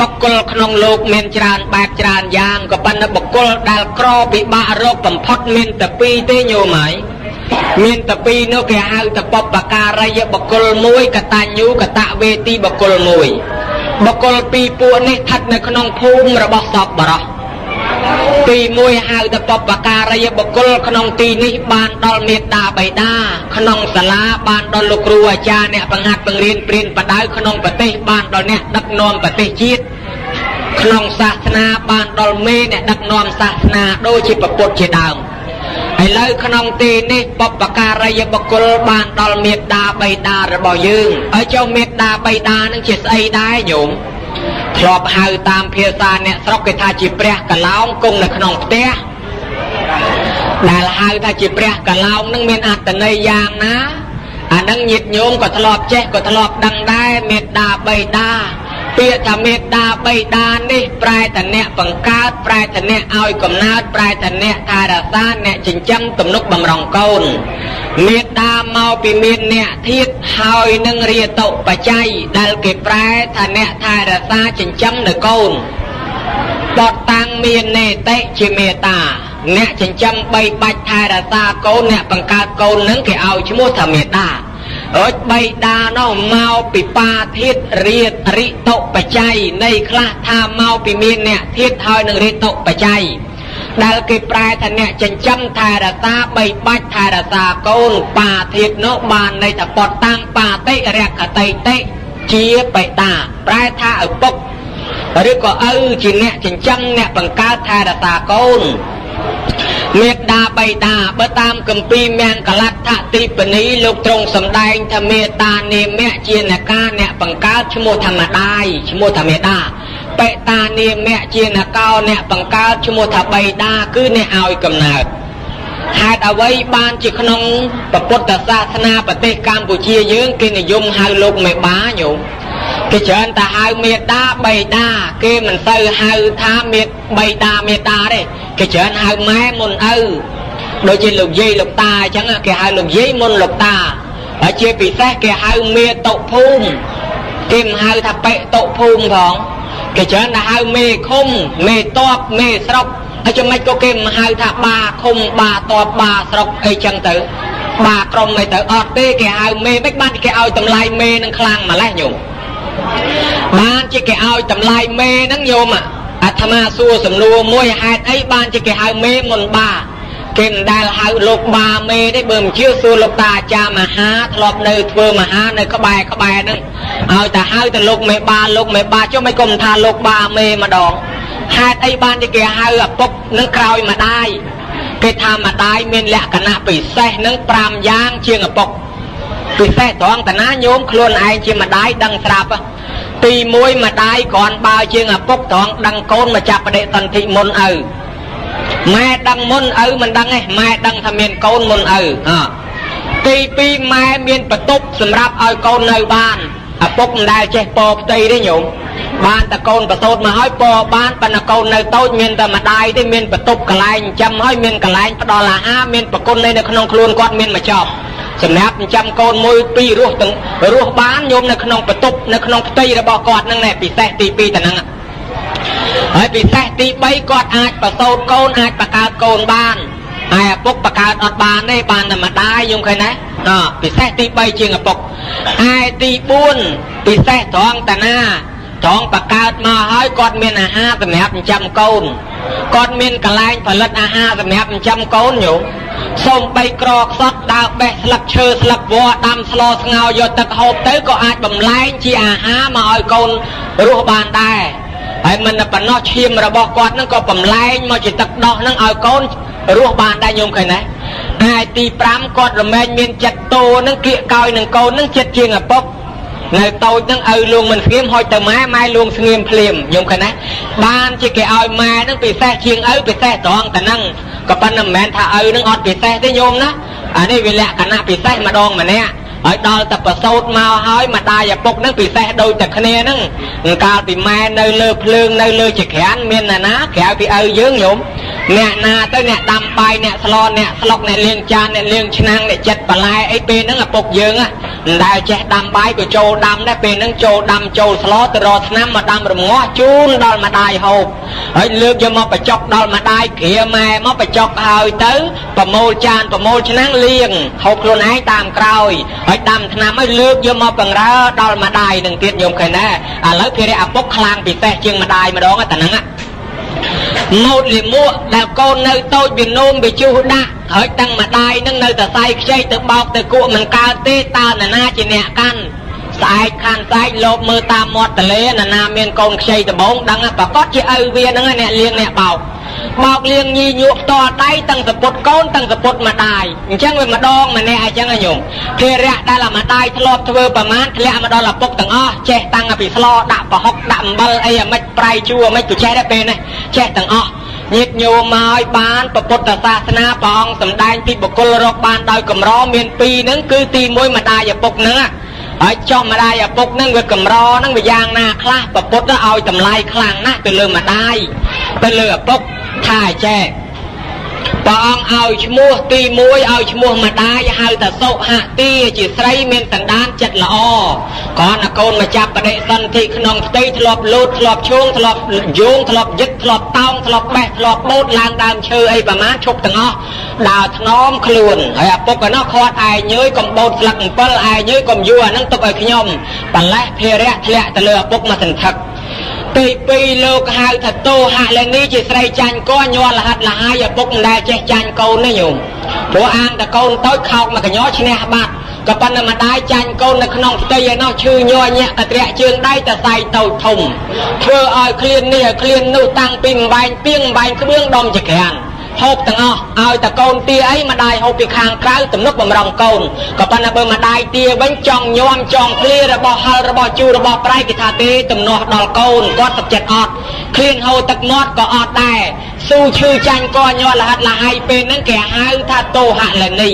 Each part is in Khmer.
បុគ្គលក្នុងលោកមានច្រើនបែបច្រើនយ៉ាងក៏ប៉ុន្តែបុគ្គលដែលក្រពិបាករកបំផុតមានតែពីរទេញោមហើយមានតែពីរនោះគេហៅតែបបការីយបុគ្គលមួយកតញ្ញូកតវេទីបុគ្គលមួយបុគ្គលពីរពួកនេះស្ថិតនៅក្នុងភូមិរបស់សពបរោះ ទី1ហៅទៅបបការីបុគ្គលក្នុងទីនេះបានដល់មេត្តាបៃតាក្នុងសាលាបានដល់លោកគ្រូអាចារ្យអ្នកបង្ហាត់បង្រៀនព្រានបដៅក្នុងប្រទេសបានដល់អ្នកដឹកនាំប្រទេសជាតិក្នុងសាសនាបានដល់មេអ្នកដឹកនាំសាសនាដូចជាពុទ្ធជាដើមឥឡូវក្នុងទីនេះបបការីបុគ្គលបានដល់មេត្តាបៃតារបស់យើងហើយចុះមេត្តាបៃតានឹងជាស្អីដែរញោម ធ្លាប់ហៅតាមភាសាអ្នកស្រុកគេថាជាព្រះកឡោងគង់នៅក្នុងផ្ទះដែលហៅថាជាព្រះកឡោងនឹងមានអត្តន័យយ៉ាងណាអានឹងញាតញោមក៏ធ្លាប់ចេះក៏ធ្លាប់ដឹងដែរមេត្តាបៃតា ពាក្យថាមេត្តាបៃតានេះប្រែតអ្នកបង្កើតប្រែតអ្នកឲ្យកំណើតប្រែតអ្នកថែរក្សាអ្នកចិញ្ចឹមទំនុកបំរុងកូនមេត្តាមកពីមានអ្នកធៀបហើយនឹងរាតុបច្ច័យដែលគេប្រែថាអ្នកថែរក្សាចិញ្ចឹមនៅកូនបតតាំងមាននេតិជាមេត្តាអ្នកចិញ្ចឹមបីបាច់ថែរក្សាកូនអ្នកបង្កើតកូននឹងគេឲ្យឈ្មោះថាមេត្តា អើចបីដានោះមកពីបាធាតរាតរិតុបច្ច័យនៃខ្លះថាមកពីមានអ្នកធាតហើយនឹងរិតុបច្ច័យដែលគេប្រែថាអ្នកចិញ្ចឹមថែរក្សាបីបាច់ថែរក្សាកូនបាធាតនោះបានន័យថាបត់តាំងបាតិរកតិតិជាបេតាប្រែថាឪពុកឬក៏ឪជាអ្នកចិញ្ចឹមអ្នកបង្កើតថែរក្សាកូន មេត្តាបៃតាបើតាមគម្ពីរមង្គលដ្ឋទីបនីលោកទ្រង់សម្ដែងថាមេត្តានាមៈជាអ្នកការអ្នកបង្កើតឈ្មោះធម្មតាយឈ្មោះថាមេត្តាបេតានាមៈជាអ្នកកោអ្នកបង្កើតឈ្មោះថាបៃតាគឺអ្នកឲ្យកំណើតហេតុអ្វីបានជាក្នុងពុទ្ធសាសនាប្រទេសកម្ពុជាយើងគេនិយមហៅលោកមេបាញោម គេច្រើនតែហៅមេតាបៃតាគេមិនសូវហៅថាមេបៃតាមេតាទេគេច្រើនហៅម៉ែមុនឪដូចជាលោកយាយលោកតាអញ្ចឹងគេហៅលោកយាយមុនលោកតាហើយជាពិសេសគេហៅមេតុភូមិគេមិនហៅថាបេតុភូមិផងគេច្រើនតែហៅមេឃុំមេតបមេស្រុកហើយចំណុចក៏គេមិនហៅថាបាឃុំបាតបបាស្រុកអីចឹងទៅបាក្រុមអីទៅអត់ទេគេហៅមេមិនបានគេឲ្យតម្លៃមេនឹងខ្លាំងម្លេះញោម បានជាគេឲ្យតម្លៃមេហ្នឹងញោមអាត្មាសួរសំណួរមួយហេតុអីបានជាគេហៅមេមុនបាគេមិនដែលហៅលោកបាមេទេបើមិនជឿសួរលោកតាអាចារ្យមហាធ្លាប់នៅធ្វើមហានៅក្បែរក្បែរហ្នឹងឲ្យតែហៅទៅលោកមេបាលោកមេបាចុះមិនគុំថាលោកបាមេម្ដងហេតុអីបានជាគេហៅឪពុកនឹងក្រោយម្ដាយគេថាម្ដាយមានលក្ខណៈពិសេសនឹង5យ៉ាងជាងឪពុក ពិសេសត្រង់តាណាញោមខ្លួនឯងជាម្ដាយដឹងស្រាប់ទី1ម្ដាយគ្រាន់បើជាងឪពុកត្រង់ដឹងកូនមកចាប់បដិសន្ធិមុនឪម៉ែដឹងមុនឪមិនដឹងទេម៉ែដឹងថាមានកូនមុនឪអទី2ម៉ែមានបន្ទប់សម្រាប់ឲ្យកូននៅបានឪពុកមិនដែលចេះពផ្ទៃទេញោមបានតែកូនប្រសូតមកហើយពបានប៉ុន្តែកូននៅតូចមានតែម្ដាយទេមានបន្ទប់កន្លែងចិញ្ចឹមហើយមានកន្លែងផ្ដល់អាហារមានប្រគុណនៅក្នុងខ្លួនគាត់មានមកចប់ សម្រាប់ចិញ្ចឹមកូនមួយពីររស់ទាំងរស់បានញោមនៅក្នុងបន្ទប់នៅក្នុងផ្ទៃរបស់គាត់ហ្នឹងណែពិសេសទី2ទៅហ្នឹងហើយពិសេសទី3គាត់អាចប្រសូតកូនអាចបង្កើតកូនបានហើយឪពុកបង្កើតអត់បានទេបានតែម្ដាយយំឃើញណាអពិសេសទី3ជាងឪពុកហើយទី4ពិសេសត្រង់តាណា ត្រង់បង្កើតមកហើយគាត់មានអាហារសម្រាប់ចិញ្ចឹមកូនគាត់មានកន្លែងផលិតអាហារសម្រាប់ចិញ្ចឹមកូនញោមសូមបីក្រខ្សត់ដើរបេះស្លឹកឈើស្លឹកវល្លិដាំស្លស្ងោយកទឹកហូបទៅក៏អាចបំលែងជាអាហារមកឲ្យកូនរស់បានដែរហើយមិនតែប៉ុណ្ណោះឈាមរបស់គាត់នឹងក៏បំលែងមកជាទឹកដោះនឹងឲ្យកូនរស់បានដែរញោមឃើញណាហើយទី5គាត់រមែងមានចិត្តតោនឹងគៀកកោយនឹងកូននឹងចិត្តជាងឪពុក នៅតូចនឹងឪលួងមិនស្ងៀមហុចទៅម៉ែម៉ែលួងស្ងៀមភ្លាមញោមឃើញណាបានជាគេឲ្យម៉ែនឹងពិសេសជាងឪពិសេសត្រង់តែហ្នឹងក៏ប៉ុន្តែមិនមែនថាឪនឹងអត់ពិសេសទេញោមណាអានេះវាលក្ខណៈពិសេសម្ដងម្នាក់ ហើយដល់តែប្រសូតមកហើយម្ដាយឪពុកនឹងពិសេសដូចតែគ្នានឹងកាលពីម៉ែនៅលើភ្លើងនៅលើចក្រានមានណាណាក្រៅពីឪយើងញោមអ្នកណាទៅអ្នកដាំបាយអ្នកស្លអ្នកស្លុកអ្នកលាងចានអ្នកលាងឆ្នាំងអ្នកចិត្តបន្លែអីពេលហ្នឹងឪពុកយើងដែលចេះដាំបាយក៏ចូលដាំដែរពេលហ្នឹងចូលដាំចូលស្លោទៅរកឆ្នាំមកដាំរងាស់ជូនដល់ម្ដាយហូប ហើយលើកយកមកបញ្ចុកដល់ម្ដាយគ្រាម៉ែមកបញ្ចុកហើយទៅប្រមូលចានប្រមូលឆ្នាំងលាងហូបខ្លួនឯងតាមក្រោយហើយដាំឆ្នាំហើយលើកយកមកបង្រើដល់ម្ដាយនឹងទៀតញោមឃើញដែរឥឡូវភារៈឪពុកខ្លាំងពិសេសជាងម្ដាយម្ដងតែហ្នឹងម៉ូតលិមួកដែលកូននៅតូចវានោមវាជុះដាក់ហើយតាំងម្ដាយនឹងនៅតែសៃខ្ចីទៅបោកទៅគក់មិនកើតទេតើនរណាជាអ្នកកាន់ ស្អែកខានស្អែកលោបមើលតាមមាត់ទលេនរណាមានកូនខ្ចីដំបងដឹងប្រកាសជាឪវាហ្នឹងអ្នកលៀងអ្នកបោកបោកលៀងញីញក់ផ្ទាល់ដៃទាំងសពុតកូនទាំងសពុតម្ដាយអញ្ចឹងវាម្ដងម្នាក់អញ្ចឹងញោមភារៈដែលម្ដាយធ្លាប់ធ្វើប្រមាណធ្លាក់មកដល់ឪពុកទាំងអស់ចេះតាំងពីស្លោដាក់ប្រហុកដាក់អំបិលអីអាម៉េចប្រៃជួអាម៉េចក៏ចេះដែរពេលនេះចេះទាំងអស់ញាតិញោមមកឲ្យបានពុទ្ធសាសនាព្រះអង្គសម្ដែងពីបុគ្គលរកបានដោយកម្រមានពីរហ្នឹងគឺទី1ម្ដាយឪពុកហ្នឹង ហើយចុះម្ដាយឪពុកហ្នឹងវាកម្រហ្នឹងវាយ៉ាងណាខ្លះប្រពុតឲ្យតម្លៃខ្លាំងណាស់ទៅលើម្ដាយទៅលើឪពុកថាចេះ ព្រះអង្គឲ្យឈ្មោះទី1ឲ្យឈ្មោះម្ដាយហៅថាសុហទាជាស្រីមានសន្តានចិត្តល្អគ្រាន់តែកូនមកចាប់បដិសន្ធិក្នុងផ្ទៃធ្លាប់លូតធ្លាប់ឈោងធ្លាប់យោងធ្លាប់យឹកធ្លាប់តោងធ្លាប់បេះធ្លាប់បូតឡើងដើមឈើអីប្រមាណឈប់ទាំងអស់ដើរថ្នមខ្លួនហើយឪពុកឯនោះខាត់ឯញើយកុំបូតស្លឹកអំពិលឯញើយកុំយួរអានឹងទុកឲ្យខ្ញុំបលេះភារៈធ្លាក់ទៅលើឪពុកមកសន្ធឹក ទី2លោកហៅថាតោហៈលេនីជាស្រីចាញ់កញ័រលហិតលហាយឪពុកមិនដែលចេះចាញ់កូននេះញោមព្រោះអាងតកូនតូចខោកមកកញ័រឈ្នះបាត់ក៏ប៉ុន្តែម្ដាយចាញ់កូននៅក្នុងផ្ទៃឯនោះឈឺញ័រញាក់កត្រាក់ជើងដៃតសៃតូចធំធ្វើឲ្យឃ្លាននេះឲ្យឃ្លាននោះតាំងពីម្បែងពីងម្បែងក្បឿងដុំចក្រាន ហូបទាំងអស់ឲ្យតកូនទាអីម្ដាយហូបពីខាងក្រៅទំនុកបំរុងកូនក៏ប៉ុន្តែបើម្ដាយទាវិញចង់ញោមចង់ឃ្លារបស់ហិលរបស់ជូររបស់ប្រៃគេថាទេទំនាស់ដល់កូនគាត់សុខចិត្តអត់ឃ្លៀងហូរទឹកមាត់ក៏អត់ដែរស៊ូឈឺចាញ់ក៏ញាត់លហិតលហើយពេលហ្នឹងគេហៅថាតោហលនី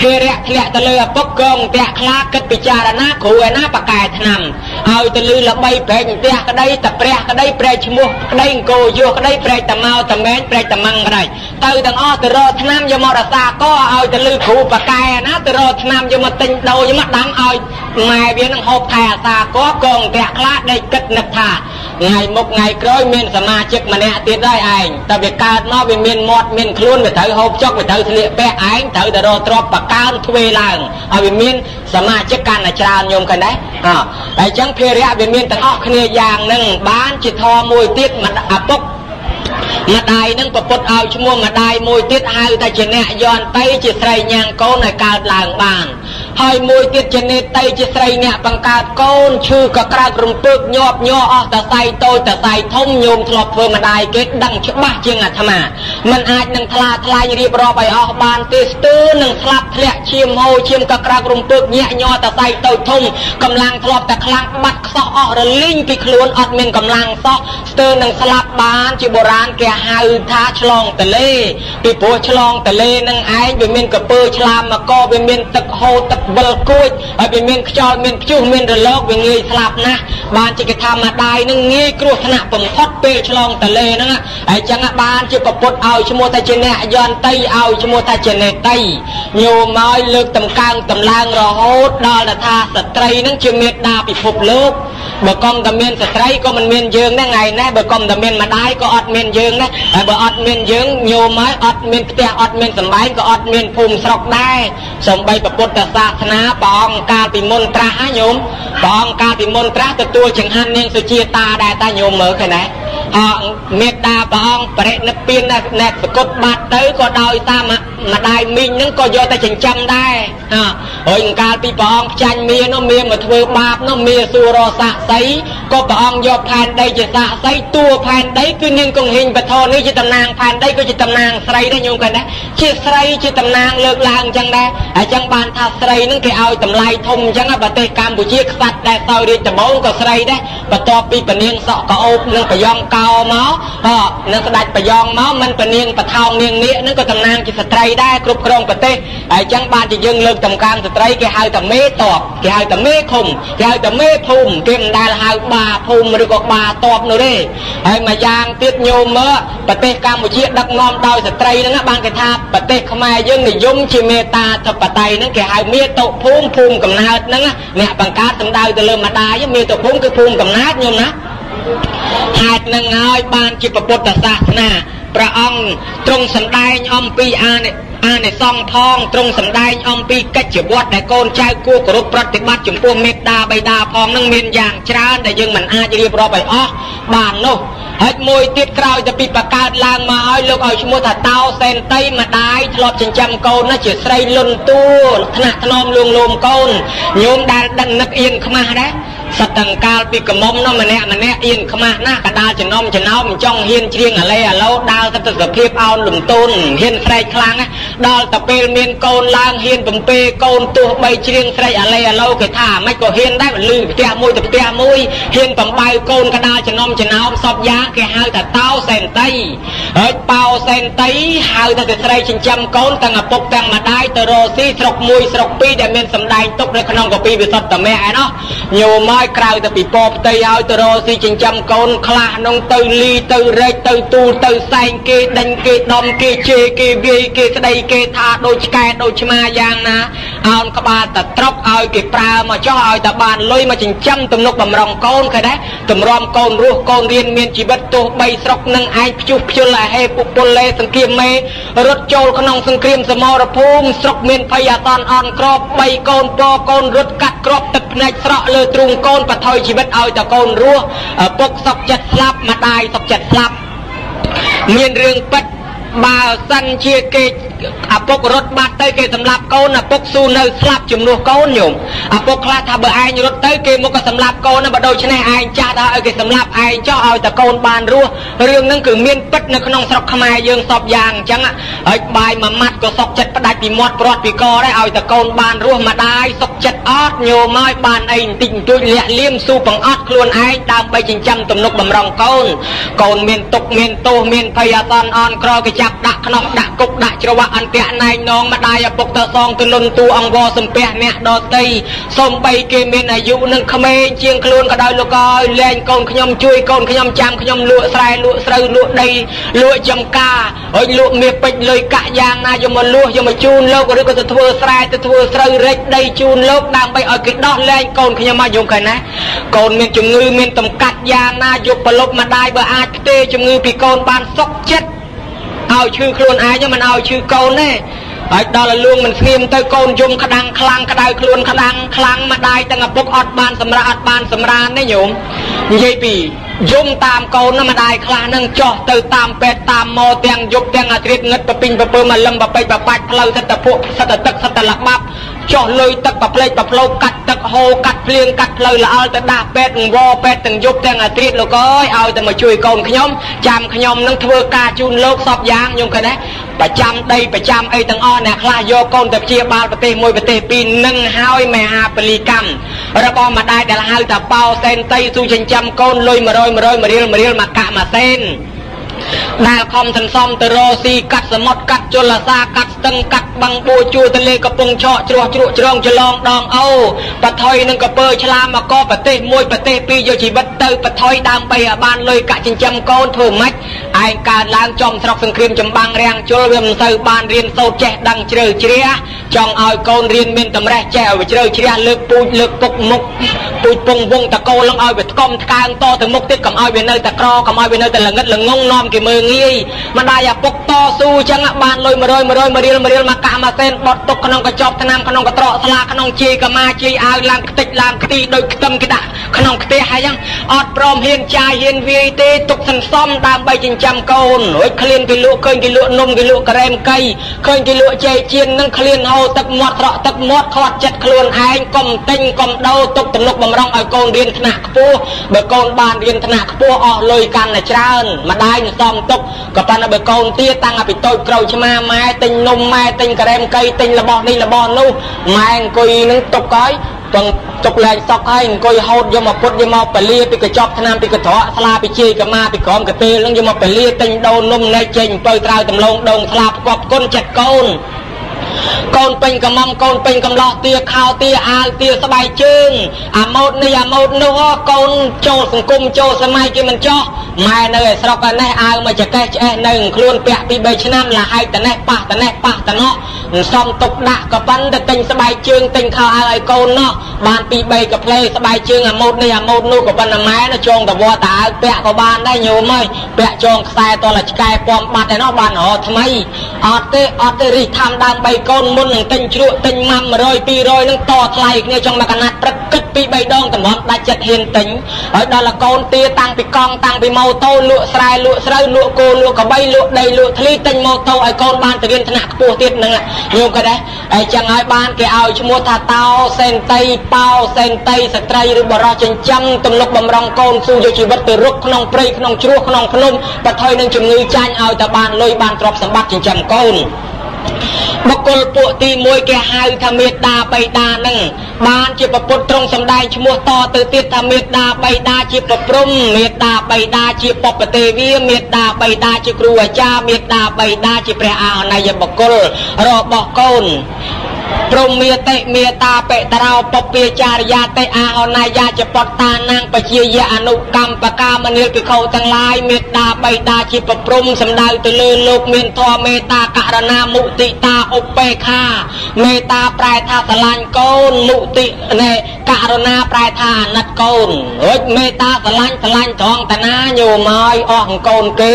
ភារៈធ្លាក់ទៅលើឪពុកកងតាក់ខ្លាគិតពិចារណាគ្រូឯណាបកែឆ្នាំឲ្យទៅលឺល្បីប្រែកផ្ទះក្តីតព្រះក្តីប្រែកឈ្មោះក្តីអង្គយោក្តីប្រែកតមកតមែងប្រែកតម៉ាំងក្តីទៅទាំងអស់ទៅរកឆ្នាំយកមករសាកឲ្យទៅលឺគ្រូបកែណាទៅរកឆ្នាំយកមកទិញដូរយកមកដាំឲ្យម៉ែវានឹងហូបថែអាសាកកងតាក់ខ្លាដេកគិតនឹកថាថ្ងៃមុខថ្ងៃក្រោយមានសមាជិកម្នាក់ទៀតហើយឯងតើវាកើតមកវាមានមាត់មានខ្លួនវាត្រូវហូបចុកវាត្រូវស្លៀកពាក់ឯងត្រូវតែរកទ្របបកើនទ្វេឡើងឲ្យវាមានសមាជិកកាន់តែច្រើនញោមกันដែរអើហើយអញ្ចឹងភារៈវាមានទាំងអស់គ្នាយ៉ាងហ្នឹងបានជាធម៌មួយទៀតឪពុក ម្ដាយនឹងប្រពុតឲ្យឈ្មោះម្ដាយមួយទៀតហៅថាជាអ្នកយន្តតីជាស្រីញ៉ាំងកូនឲ្យកើតឡើងបាន ហើយមួយទៀតជានេតីជាស្រីអ្នកបង្កើតកូនឈឺក៏ក្រើករំពើកញាប់ញ័រអស់តសៃតូចតសៃធំញោមធ្លាប់ធ្វើម្ដាយគេដឹងច្បាស់ជាងអាត្មាมันអាចនឹងថ្លាថ្លែងរៀបរាប់ឲ្យអស់បានទេស្ទើរនឹងស្លាប់ធ្លាក់ឈាមហូរឈាមក៏ក្រើករំពើកញាក់ញ័រតសៃតូចធំកម្លាំងធ្លាប់តែខ្លាំងបាត់ខ្សោះអស់រលីងពីខ្លួនអត់មានកម្លាំងសោះស្ទើរនឹងស្លាប់បានជាបុរាណគេហៅថាឆ្លងតលេពីព្រោះឆ្លងតលេនឹងឯងវាមានកពើឆ្លាមមកវាមានទឹកហូរទឹកវិលគួចហើយវាមានខ្យល់មានព្យុះមានរលកវាងាយស្លាប់ណាស់បានជាគេថាម្ដាយនឹងងាយគ្រោះថ្នាក់បំផុតពេលឆ្លងតលេហ្នឹងហើយចឹងបានជាប្រពុតឲ្យឈ្មោះថាជាអ្នកយន្តតីឲ្យឈ្មោះថាជានេតីញោមមកលើកតម្កើងតម្លើងរហូតដល់ថាស្ត្រីនឹងជាមេត្តាពិភពលោក បើកុំតែមានស្ត្រីក៏មិនមានយើងដែរថ្ងៃនេះបើកុំតែមានម្ដាយក៏អត់មានយើងដែរហើយបើអត់មានយើងញោមហើយអត់មានផ្ទះអត់មានសម្បែងក៏អត់មានភូមិស្រុកដែរសំបីពុទ្ធសាសនាព្រះអង្គកាលពីមុនត្រាស់ណាញោមព្រះអង្គកាលពីមុនត្រាស់ទទួលចង្ហាន់នាងសុជាតាដែរតាញោមមើលឃើញដែរអ មេត្តាព្រះអង្គបរិនិព្វានអ្នកសកុតបាត់ទៅក៏ដោយតាមម្ដាយមីងហ្នឹងក៏យកតែចិញ្ចឹមដែរហើយកាលពីព្រះអង្គផ្ចាញ់មានោះមាមកធ្វើបាបនោះមាសួររសាក់សីក៏ព្រះអង្គយកផែនដីជាសាក់សីតួផែនដីគឺនាងកង្ហេងបធរនេះជាតំណាងផែនដីក៏ជាតំណាងស្រីដែរញោមគាត់ណាជាស្រីជាតំណាងលើកឡើងអញ្ចឹងដែរអញ្ចឹងបានថាស្រីហ្នឹងគេឲ្យតម្លៃធំអញ្ចឹងប្រទេសកម្ពុជាខ្វាត់ដែរសោយរាជដំបងក៏ស្រីដែរបន្ទាប់ពីពនាងសក់កោបនិងប្រយ៉ងកកោមកនឹងស្ដេចប្រយ៉ងមកមិនពនាងបថោងនាងនាគនឹងក៏តំណាងជាស្ត្រីដែរគ្រប់គ្រងប្រទេសហើយអញ្ចឹងបានជាយើងលើកតម្កើងស្ត្រីគេហៅថាមេតបគេហៅថាមេឃុំគេហៅថាមេភូមិគេមិនដែលហៅបាភូមិឬក៏បាតបនោះទេហើយមួយយ៉ាងទៀតញោមមើលប្រទេសកម្ពុជាដឹកនាំដោយស្ត្រីហ្នឹងបានគេថាប្រទេសខ្មែរយើងនិយមជាមេតាធិបតេយ្យហ្នឹងគេហៅមេតុភូមិភូមិកំណើតហ្នឹងអ្នកបង្កើតសំដៅទៅលើម្ដាយមេតុភូមិគឺភូមិកំណើតញោមណា ហេតុនឹងហើយបានជាពុទ្ធសាសនាព្រះអង្គទ្រង់សម្ដែងអំពីអានិអានិសង្ឃផងទ្រង់សម្ដែងអំពីកិច្ចវត្តដែលកូនចៅគួរគោរពប្រតិបត្តិចំពោះមេត្តាបិតាផងនឹងមានយ៉ាងច្រើនដែលយើងមិនអាចរៀបរាប់ឲ្យអស់បាននោះហើយមួយទៀតក្រោយទៅពីបកើតឡើងមកឲ្យលោកឲ្យឈ្មោះថាតោសេនតីម្ដាយធ្លាប់ចិញ្ចឹមកូនណាជាស្រីលុនតួថ្នាក់ថ្នមលួងលោមកូនញោមដែលដឹងនឹកអៀនខ្មាស់ដែរ សតង្កាលពីកមុំនោះម្នាក់ម្នាក់អៀនខ្មាស់ណាស់កដាលចំណុំចំណោមចង់ហ៊ានជ្រៀងអាឡេអាឡូដើរទៅទៅសភាពអោនលំទូនហ៊ានស្រែកខ្លាំងដល់ទៅពេលមានកូនឡើងហ៊ានបំពេកូនទោះបីជ្រៀងស្រែកអាឡេអាឡូគេថាមិនក៏ហ៊ានដែរលឺផ្ទះមួយទៅផ្ទះមួយហ៊ានបំបៅកូនកដាលចំណុំចំណោមសពយ៉ាងគេហៅថាតោសែនតីហើយបោសែនតីហៅថាទៅស្រីចិញ្ចឹមកូនទាំងឪពុកទាំងម្ដាយទៅរកស៊ីស្រុកមួយស្រុកពីរដែលមានសម្ដែងទុកនៅក្នុងកពីវិសុទ្ធតមេឯណោះញោមហើយក្រៅទៅពីពរផ្ទៃឲ្យទៅរកស៊ីចិញ្ចឹមកូនខ្លះនោះទៅលីទៅរែកទៅទូលទៅសែងគេដេញគេដំគេជេរគេវាយគេស្ដីគេថាដូចឆ្កែដូចឆ្មាយ៉ាងណាអោនក្បាលតត្រុកឲ្យគេប្រើមកចោះឲ្យតែបានលុយមកចិញ្ចឹមទំនុកបំរុងកូនឃើញដែរតម្រាំកូនរស់កូនរៀនមានជីវិតទោះបីស្រុកនឹងឯងភ្យុះភ្ជុលអាហេពុពលលេសង្គ្រាមមេរត់ចូលក្នុងសង្គ្រាមសមរភូមិស្រុកមានភ័យអាសន្នអន់ក្រប3កូនពកូនរត់កាត់ក្របទឹកភ្នែកស្រក់លើទ្រូងកូនបថយជីវិតឲ្យតកូនរស់ពុកសុកចិត្តស្លាប់ម្ដាយសុកចិត្តស្លាប់មានរឿងពិត បើសិនជាគេឪពុករត់បាត់ទៅគេសម្លាប់កូនឪពុកស៊ូនៅស្លាប់ជំនួសកូនញោមឪពុកខ្លះថាបើឯងរត់ទៅគេមកក៏សម្លាប់កូនបើដូច្នេះឯងចាស់ដល់ឲ្យគេសម្លាប់ឯងចោះឲ្យតែកូនបានរស់រឿងហ្នឹងគឺមានពិតនៅក្នុងស្រុកខ្មែរយើងសពយ៉ាងអញ្ចឹងហើយបាយមួយម៉ាត់ក៏សុកចិត្តផ្ដាច់ពីមាត់ព្រាត់ពីកដែរឲ្យតែកូនបានរស់ម្ដាយសុកចិត្តអត់ញោមឲ្យបានអីបន្តិចបន្តួចលាក់លៀមស៊ូបង្អត់ខ្លួនឯងដើម្បីចិញ្ចឹមទំនុកបំរុងកូនកូនមានទុកមានទោសមានភ័យអាសន្នអន់ក្រគេចាប់ដាក់ខ្នោះដាក់គុកដាក់ច្រវាក់អន្តៈណែងនងម្ដាយឪពុកតសងទៅលុនតួអង្វរសំពះអ្នកដតីសំបីគេមានអាយុនឹងក្មេងជាងខ្លួនក៏ដោយលោកអើយលែងកូនខ្ញុំជួយកូនខ្ញុំចាំខ្ញុំលក់ស្រែលក់ស្រូវលក់ដីលក់ចំការហើយលក់មាសពេជ្រលុយកាក់យ៉ាងណាយកមកលក់យកមកជូនលោកឬក៏ទៅធ្វើស្រែទៅធ្វើស្រូវរិចដីជូនលោកដើម្បីឲ្យគេដោះលែងកូនខ្ញុំមកយំខែណាកូនមានជំងឺមានតម្កាត់យ៉ាងណាយកប្រលប់ម្ដាយបើអាចផ្ទេជំងឺពីកូនបានសុខចិត្ត ឲ្យឈឺខ្លួនឯងមិនឲ្យឈឺកូនទេហើយដល់លួងមិនស្ងៀមទៅកូនយំក្តាំងខ្លាំងក្តៅខ្លួនក្តាំងខ្លាំងម្ដាយទាំងឪពុកអត់បានសម្រាប់អត់បានសម្រានទេញោមនិយាយពីយំតាមកូនណាម្ដាយខ្លះនឹងចោះទៅតាមពេទ្យតាមម៉ោទាំងយប់ទាំងអាត្រិតងឹតបពិញបពើមកលឹមបបិចបបាច់ផ្លូវសិតតពួកសិតតទឹកសិតតលបាប់ ចោះលុយទឹកប្រផ្លេចប្រផ្លោកាត់ទឹកហូរកាត់ភ្លៀងកាត់ផ្លូវល្អល់ទៅដាស់ពេទ្យងវពេទ្យទាំងយប់ទាំងអាត្រិតលោកអើយឲ្យតែមកជួយកូនខ្ញុំចាំខ្ញុំនឹងធ្វើការជូនលោកសពយ៉ាងខ្ញុំឃើញទេប្រចាំដីប្រចាំអីទាំងអស់អ្នកខ្លះយកកូនទៅព្យាបាលប្រទេសមួយប្រទេសពីរនឹងហើយមហាពលីកម្មរបស់ម្ដាយដែលហៅថាបោសេនតីស៊ូចិញ្ចឹមកូនលុយ100 100មួយរៀលមួយរៀលមកកាក់មួយសេន ដែលខំសន្សំទៅរកស៊ីកាត់សមុទ្រកាត់ជលសាកាត់ស្ទឹងកាត់បឹងបួជួទលេកំពង់ឆក់ជ្រោះជ្រក់ជ្រងច្រឡងដងអូបថុយនឹងកពើឆ្លាមមកកប្រទេសមួយប្រទេសពីរយកជីវិតទៅបថុយដើម្បីឲ្យបានលុយកាក់ចិញ្ចឹមកូនធ្វើម៉េចឯងកើតឡើងចំស្រុកសង្គ្រាមចម្បាំងរាំងជលវាមិនសូវបានរៀនសូត្រចេះដឹងជ្រៅជ្រះចង់ឲ្យកូនរៀនមានតម្រេះចេះឲ្យជ្រៅជ្រះលើកពូជលើកពុកមុខពូជពងវងតកោលងឲ្យវាថ្កុំថ្កើងតទៅមុខទៀតកុំឲ្យវានៅតែក្រកុំឲ្យវានៅតែល្ងិតល្ងងនាំគេមើងងាយម្ដាយឪពុកតស៊ូចឹងបានលុយ100 100មួយរៀលមួយរៀលមកកាក់មកសេនបត់ទុកក្នុងកញ្ចប់ឆ្នាំក្នុងកត្រកស្លាក្នុងជាយកម៉ាជាយអាវឡើងខ្ទេចឡើងខ្ទីដូចខ្ទឹមគេដាក់ក្នុងផ្ទះហើយចឹងអត់ព្រមហ៊ានចាយហ៊ានវាយទេទុកសន្សំដើម្បីចិញ្ចឹមកូនរួចឃ្លានគេលក់ឃើញគេលក់នំគេលក់ការ៉េមកៃឃើញគេលក់ចេកជៀននឹងឃ្លានហូរទឹកមាត់ស្រក់ទឹកមាត់ខាត់ចិត្តខ្លួនឯងកុំទិញកុំដោទុកទំនុកបំរុងឲ្យកូនរៀនថ្នាក់ខ្ពស់បើកូនបានរៀនថ្នាក់ខ្ពស់អស់លុយកាន់តែច្រើនម្ដាយនឹងសំទុកក៏ប៉ុន្តែបើកូនទៀតតាំងពីតូចក្រោយឆ្មាម៉ែទិញនំម៉ែទិញការ៉េមកៃទិញរបស់នេះរបស់នោះម៉ែអង្គុយនឹងទុកហើយពងទុកលែងសក់ហើយអង្គុយហូតយកមកពុតយកមកពលាពីកញ្ចប់ឆ្នាំពីកត្រកស្លាពីជ័យកមាពីក្រមកពេលនឹងយកមកពលាទិញដូននំណែចេញអំពើត្រាវដំឡងដងស្លាផ្គប់គុណចិត្តកូន កូនពេញកំមកូនពេញកំឡោះទាខោទាអាវទាស្បែកជើងអាម៉ូតនេះអាម៉ូតនោះកូនចូលសង្គមចូលសម័យគេមិនចោះម៉ែនៅឯស្រុកឯនេះអាវមកចកេះឆ្អេះនៅខ្លួនពាក់ពី3ឆ្នាំលហែកតនេះប៉ះតនេះប៉ះតនោះសំទុកដាក់ក៏ប៉ុន្តែទិញស្បែកជើងទិញខោអាវឲ្យកូននោះបានពី3កាផ្លេស្បែកជើងអាម៉ូតនេះអាម៉ូតនោះក៏ប៉ុន្តែម៉ែនៅចងតវត្តអាវពាក់ក៏បានដែរញោមអើយពាក់ចងខ្សែតលឆ្កែពំបាត់ឯនោះបានរថ្មីអត់ទេអត់ទេរិះខំដើម្បីកូនមុននឹងទិញជ្រក់ទិញម៉ាំ100 200នឹងតថ្លៃគ្នាចង់មកកណាត់ព្រឹកគិតពី3ដងតម្រាំដាច់ចិត្តហ៊ានទិញហើយដល់កូនទាតាំងពីកង់តាំងពីម៉ូតូលក់ស្រែលក់ស្រូវលក់គោលក់កបីលក់ដីលក់ធ្លីទិញម៉ូតូឲ្យកូនបានទៅរៀនថ្នាក់ខ្ពស់ទៀតនឹងញោមក៏ដែរហើយចឹងហើយបានគេឲ្យឈ្មោះថាតោសេនតីប៉ោសេនតីស្ត្រីឬបរោះចិញ្ចឹមទំនុកបំរុងកូនស៊ូយកជីវិតទៅរុកក្នុងព្រៃក្នុងជ្រោះក្នុងភ្នំបថុយនឹងជំងឺចាញ់ឲ្យតែបានលុយបានទ្រព្យសម្បត្តិចិញ្ចឹមកូន បុគ្គលពួកទី1គេហៅថាមេត្តាបៃតានឹងបានជាប្រពុតត្រង់សម្ដែងឈ្មោះតទៅទៀតថាមេត្តាបៃតាជាប្រព្រំមេត្តាបៃតាជាបពទេវីមេត្តាបៃតាជាគ្រូអាចារ្យមេត្តាបៃតាជាព្រះអរណ័យបុគ្គលរបស់កូន ព្រមមេតិមេតាបិតរោពពាចារយាតិអាអនាយាចពតតានាងបជាយអនុកម្មបកាមនិលភិក្ខុទាំងឡាយមេត្តាបៃតាជាប្រព្រំសំដៅទៅលើលោកមានធម៌មេត្តាករណាមុទិតាឧបេខាមេត្តាប្រែថាស្រឡាញ់កូនមុទិណែករណាប្រែថាអាណិតកូនរួចមេត្តាស្រឡាញ់ស្រឡាញ់ត្រង់តាណាញោមឲ្យអស់កូនគេ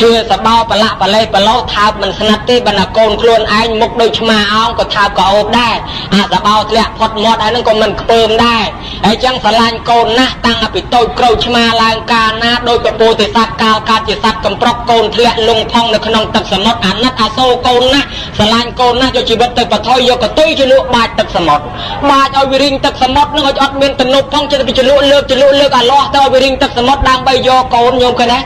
ជាសបោបលៈបលេបលោថើបមិនស្និទ្ធទេបើណាកូនខ្លួនឯងមុខដូចឆ្មាអោងក៏ថើបក៏អូបដែរអាសបោធ្លាក់ផុតមាត់ហើយនឹងក៏មិនខ្ពើមដែរហើយចឹងស្រឡាញ់កូនណាស់តាំងពីតូចក្រូចឆ្មាឡើងកាលណាដោយពពោទេសត្វកាលកាត់ជាសត្វកំប្រុកកូនធ្លាក់លងផង់នៅក្នុងទឹកសមុទ្រអាណិតអាសូរកូនណាស់ស្រឡាញ់កូនណាស់យកជីវិតទៅបថុយយកកតុយជាលក់បាច់ទឹកសមុទ្របាច់ឲ្យវារីងទឹកសមុទ្រនឹងឲ្យអត់មានទំនប់ផងចិត្តទៅជលក់លើកជលក់លើកអាលាស់ទៅឲ្យវារីងទឹកសមុទ្រដើម្បីយកកូនញោមឃើញទេ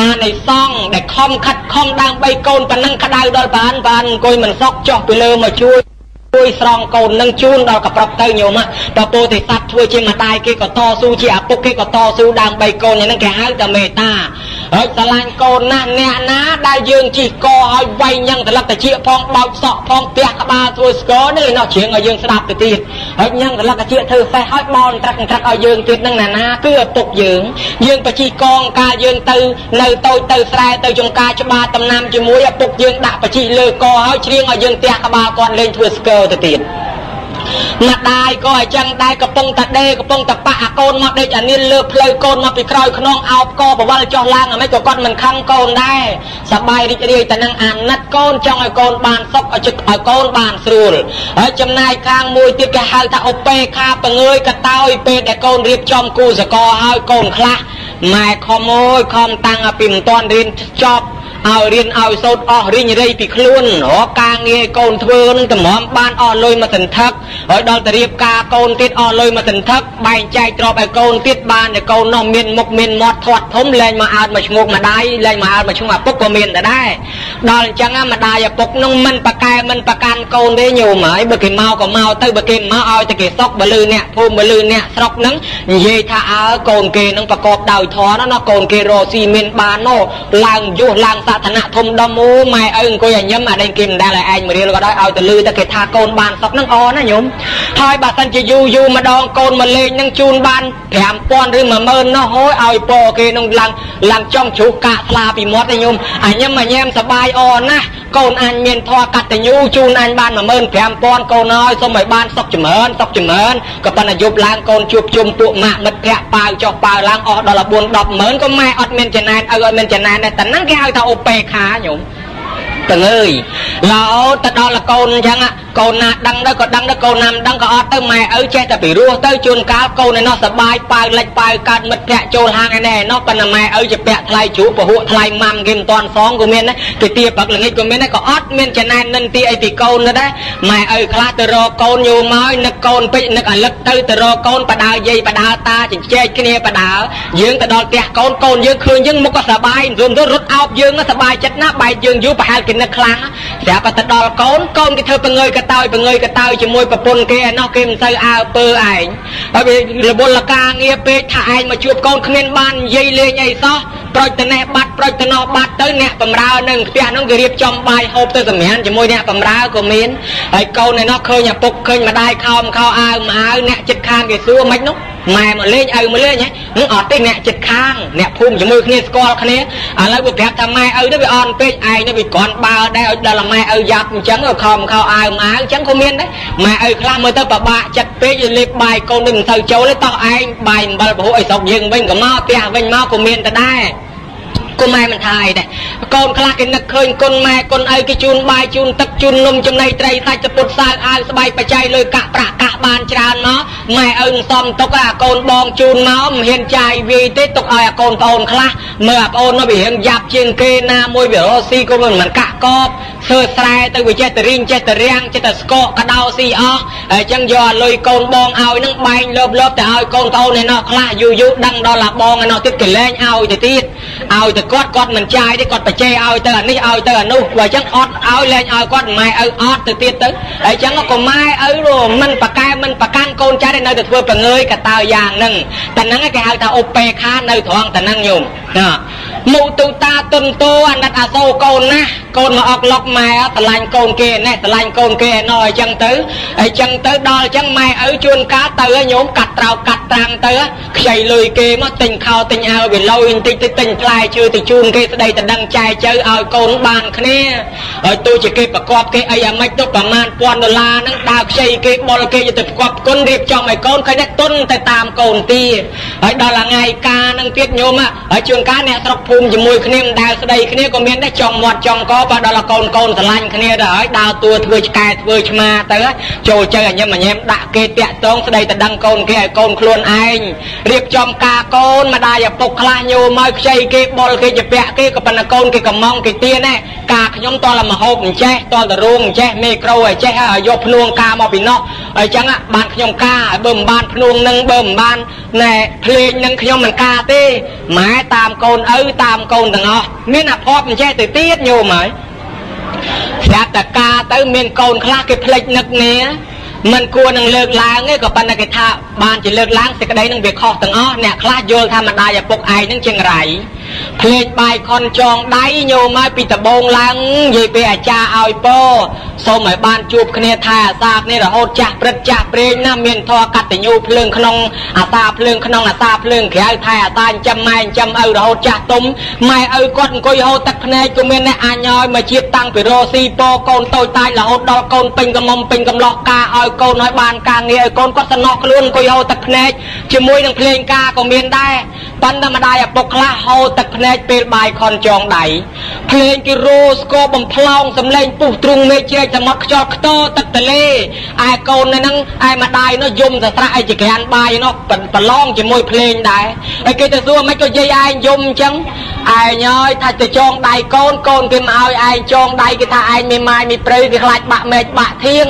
អានៃសងដែលខំខិតខំដើម្បីកូនប៉ុណ្ណឹងក្តៅដល់បានបានអង្គុយមិនសក់ចុះពីលើមកជួយ ជួយស្រង់កូននឹងជូនដល់កប្រុកទៅញោមបើពោធិសត្វធ្វើជាម្ដាយគេក៏តស៊ូជាឪពុកគេក៏តស៊ូដើម្បីកូនយ៉ាងហ្នឹងគេហៅតែមេត្តា ហើយស្រឡាញ់កូនណាស់អ្នកណាដែលយើងជិះកឲ្យវាយញ៉ាំងត្រឡឹកតិចផងបោកសក់ផងផ្ទះក្បាលធ្វើស្គរនេះនោះជ្រៀងឲ្យយើងស្ដាប់ទៅទៀតហើយញ៉ាំងត្រឡឹកតិចធ្វើសេះឲ្យបោនត្រាក់ត្រាក់ឲ្យយើងទៀតនឹងណាណាគឺឪពុកយើងយើងបជិះកងកាលយើងទៅនៅតូចទៅស្រែទៅចំការច្បារតំណាំជាមួយឪពុកយើងដាក់បជិះលើកឲ្យជ្រៀងឲ្យយើងផ្ទះក្បាលគាត់លេងធ្វើស្គរទៅទៀត ម្ដាយក៏អញ្ចឹងដែរកំពុងតែដេកំពុងតែប៉ះអាកូនមកដេកអានាងលើផ្លូវកូនមកពីក្រោយខ្នងអោបកបវល់ចុះឡើងអាម៉េចក៏គាត់មិនខឹងកូនដែរសបាយរីករាយតែនឹងអាណិតកូនចង់ឲ្យកូនបានសុខឲ្យជឹកឲ្យកូនបានស្រួលហើយចំណាយខាងមួយទៀតគេហៅថាឧបេខាបងើយកតោយពេលដែលកូនរៀបចំគូសកលហើយកូនខ្លះម៉ែខំអើយខំតាំងពីមិនតាន់រៀនចប់ ឲ្យរៀនឲ្យសូត្រអស់រីងរៃពីខ្លួនរកការងារកូនធ្វើនឹងតម្រាំបានអស់លុយមកសន្ធឹកហើយដល់ទៅរៀបការកូនទៀតអស់លុយមកសន្ធឹកបែងចែកទ្រព្យឲ្យកូនទៀតបានតែកូននោះមានមុខមានមាត់ធាត់ធំលែងមកអើតមកឈ្ងោកម្ដាយលែងមកអើតមកឈ្ងោឪពុកក៏មានដែរដល់អញ្ចឹងម្ដាយឪពុកនឹងមិនប្រកែមិនប្រកាន់កូនទេញោមហើយបើគេមកក៏មកទៅបើគេមកឲ្យតែគេសុកបើលឺអ្នកភូមិបើលឺអ្នកស្រុកនឹងនិយាយថាអើកូនគេនឹងប្រកបដោយធម៌ណាកូនគេរកស៊ីមានបាននោះឡើងយុះឡើងសាធនៈធំដុំអូម៉ែឪអង្គុយឲ្យញឹមអាដេញគេមិនដែលឲ្យឯងមករៀលក៏ដោយឲ្យទៅលឺតែគេថាកូនបានសុកហ្នឹងអណាញោមហើយបើសិនជាយូរយូរម្ដងកូនមកលេងនឹងជូនបាន5000ឬ10000នោះហូយឲ្យពរគេនឹងឡើងឡើងចំជ្រុះកាកស្លាពីមាត់ឯញោមអាញឹមអាញែមសបាយអណាស់កូនអញមានធម៌កតញ្ញូជូនអញបាន15000កូនហើយសូមឲ្យបានសុខចម្រើនសុខចម្រើនក៏ប៉ុន្តែយប់ឡើងកូនជួបជុំពួកម៉ាក់មិត្តភ័ក្តិប៉ាវចុះប៉ាវឡើងអស់ដល់4 10ម៉ឺនក៏ម៉ែអត់មានចំណែនឲ្យអត់មានចំណែនដែរតែហ្នឹងគេហៅថាឧបេខាញោម ទាំងអើយឡោទៅដល់កូនអញ្ចឹងកូនណាដឹងទៅក៏ដឹងទៅកូនណាមិនដឹងក៏អត់ទៅម៉ែឪចេះតែពីរស់ទៅជួនកាលកូនឯណោះសបាយប៉ាវលិចប៉ាវកាត់មិត្តភ័ក្ដិចូលហាងឯណែឯណោះប៉ុន្តែម៉ែឪជាពាក់ថ្លៃជ្រូកពហុថ្លៃម៉ាំគេមិនតាន់សងក៏មានដែរគេទាបឹកល្ងាចក៏មានដែរក៏អត់មានចំណែននិនទីអីពីកូនទៅដែរម៉ែឪខ្លះទៅរកកូនយូរមកនឹកកូនពេកនឹកអាលឹកទៅទៅរកកូនបដើយាយបដើតាចិញ្ចែកគ្នាបដើយើងទៅដល់ផ្ទះកូនកូនយើងឃើញយើងមុខក៏សបាយរួមទៅរត់អោបយើងសបាយចិត្តណាស់បែកយើងយូរប្រហែលគេនឹកខ្លាំងស្រាប់តែដល់កូនកូនគេធ្វើបង្ងើយកតើយបង្ងើយកតើយជាមួយប្រពន្ធគេឯណោះគេមិនទៅអើពើឯងហើយរវល់ការងារពេកថាឯងមកជួបកូនគ្មានបាននិយាយលេងអីសោះប្រូចទៅនេះបាត់ប្រូចទៅនោះបាត់ទៅអ្នកបំរើនឹងផ្ទះនោះគេរៀបចំបាយហូបទៅសម្រានជាមួយអ្នកបំរើក៏មានហើយកូនឯនោះឃើញឪពុកឃើញម្ដាយខោមខោអាវមកអាវអ្នកចិត្តខាងគេសួរមិននោះម៉ែមកលេងឪមកលេងហ៎អត់ទេអ្នកចិត្តខាងអ្នកភូមិជាមួយគ្នាស្គាល់គ្នាឥឡូវវាប្រាប់ថាម៉ែឪនេះវាអន់ពេកឯងនេះវាគ្រាន់បើដែរឲ្យដល់ម៉ែឪយ៉ាប់អញ្ចឹងខំខោអាវមកអាវអញ្ចឹងក៏មានដែរម៉ែឪខ្លះមើលទៅពិបាកចិត្តពេកវាលេបបាយកូននេះមិនទៅចូលទេតោះឯងបាយអំបិលពហុឲ្យស្រុកយើងវិញក៏មកផ្ទះវិញមកក៏មានតែដែរ គុណម៉ែមិនថាអីដែរកូនខ្លះគេនឹកឃើញគុណម៉ែគុណឪគេជូនបាយជូនទឹកជូននំចំណីត្រីសាច់ទៅពុតសើអាវស្បែកបច្ច័យលុយកាក់ប្រាក់កាក់បានច្រើនមកម៉ែឪនឹងសំទុកអាកូនបងជូនមកមិនហ៊ានចាយវាយទេទុកឲ្យអាកូនប្អូនខ្លះមើលអាប្អូននោះវារៀងយ៉ាប់ជាងគេណាមួយវារស់ស៊ីក៏មិនកាក់កបធ្វើស្រែទៅវាចេះតែរៀងចេះតែរាំងចេះតែស្កកកដោស៊ីអស់ហើយអញ្ចឹងយកអាលុយកូនបងឲ្យនឹងបែងលើបលើបទៅឲ្យកូនប្អូនឯណោះខ្លះយូរយូរដឹងដល់អាបងឯណោះទៀតគេលែងឲ្យទៅទៀតឲ្យទៅគាត់គាត់មិនចាយទេគាត់បច្ចេឲ្យទៅអានេះឲ្យទៅអានោះបើអញ្ចឹងអត់ឲ្យលែងឲ្យគាត់ម៉ែឪអត់ទៅទៀតទៅហើយអញ្ចឹងក៏ម៉ែឪមិនប្រកែមិនប្រកាន់កូនចាស់ទេនៅតែធ្វើបង្ងើយកតើយ៉ាងហ្នឹងតែហ្នឹងគេហៅថាឧបេខានៅត្រង់តែហ្នឹងញោមណាមុទុតាទុនតោអាណិតអាសូរកូនណាកូនមកអុកឡុកម៉ែស្រឡាញ់កូនគេណែស្រឡាញ់កូនគេណោះអញ្ចឹងទៅអញ្ចឹងទៅដល់អញ្ចឹងម៉ែឪជួនកាលទៅញោមកាត់ត្រោកកាត់ត្រាំងទៅខ្ចីលុយគេមកទិញខោទិញអាវវាលុយបន្តិចទៅទិញផ្លែឈើទៅជូនគេស្ដីតដឹងចែកចៅឲ្យកូនបានគ្នាហើយទោះជាគេប្រកបគេអីអាម៉េចទៅប្រមាណពាន់ដុល្លារហ្នឹងដើរខ្ចីគេបុលគេទៅប្រកបគុណរៀបចំឲ្យកូនឃើញតែទុនទៅតាមកូនទីហើយដល់ថ្ងៃការហ្នឹងទៀតញោមហើយជួនកាលអ្នកស្រុកភូមិជាមួយគ្នាមិនដែលស្ដីគ្នាក៏មានដែរចង់មាត់ចង់កបើដល់កូនកូនស្រឡាញ់គ្នាទៅហើយដើរតួធ្វើឆ្កែធ្វើឆ្មាទៅចូលចៅអញញឹមអញញឹមដាក់គេតាក់តងស្ដីទៅដឹងកូនគេឲ្យកូនខ្លួនឯងរៀបចំការកូនម្ដាយឪពុកខ្លះញោមមកខ្ចីគេបុលគេជាពាក់គេក៏ប៉ុន្តែកូនគេកំងគេទៀនដែរការខ្ញុំតលមហូបអញ្ចេះតលតរោងអញ្ចេះមេក្រូអញ្ចេះឲ្យយកភ្នួងការមកពីនោះអញ្ចឹងបានខ្ញុំការឲ្យបើមិនបានភ្នួងនឹងបើមិនបានណែភ្លេងនឹងខ្ញុំមិនការទេម៉ែតាមកូនឪតាមកូនទាំងអស់មានអភ័ព្វអញ្ចេះទៅទៀតញោមហើយស្រាប់តែការទៅមានកូនខ្លះគេភ្លេចនឹកនេះមិនគួរនឹងលើកឡើងទេក៏ប៉ុន្តែគេថាបានជាលើកឡើងសេចក្តីនឹងវាខុសទាំងអស់អ្នកខ្លះយល់ថាម្ដាយឪពុកឯងនឹងជាងរៃ ភ្លេចបាយខនចងដៃញោមមកពីដបងឡើងនិយាយពេលអាចារ្យឲ្យពោសូមឲ្យបានជួបគ្នាថែអាសាគ្នារហូតចាស់ព្រឹកចាស់ព្រេងណាមានធរកតញ្ញូភ្លើងក្នុងអាសាភ្លើងក្នុងអាសាភ្លើងក្រៅថែអាសាចិញ្ចឹមម៉ែចិញ្ចឹមឪរហូតចាស់ទុំម៉ែឪគាត់អង្គុយហូតទឹកភ្នែកក៏មានអ្នកអញឲ្យមកជាតិតាំងពីរស់ស៊ីពោកូនតូចតាចរហូតដល់កូនពេញកំមុំពេញកំឡោះការឲ្យកូនឲ្យបានការងារឲ្យកូនគាត់សំណោះខ្លួនអង្គុយហូតទឹកភ្នែកជាមួយនឹងភ្លេងការក៏មានដែរ ប៉ុន្តែម្ដាយឪពុកខ្លះហូតទឹកភ្នែកពេលបាយខនចងដៃភ្លេងគេរោស្គរបំផ្លោងសំឡេងពុះទ្រុងមេឃជ្រែកសមុទ្រខ្យល់ខ្ទរទឹកទលេឯកូននៅហ្នឹងឯម្ដាយនោះយំសស្រៈឯចក្រានបាយនោះប្រឡងជាមួយភ្លេងដែរហើយគេទៅសួរមិនក៏យាយឯងយំអញ្ចឹងឯងហើយថាទៅចងដៃកូនកូនគេមកឲ្យឯងចងដៃគេថាឯងមានម៉ាយមានព្រៃគេខ្លាចបាក់មេឃបាក់ធៀង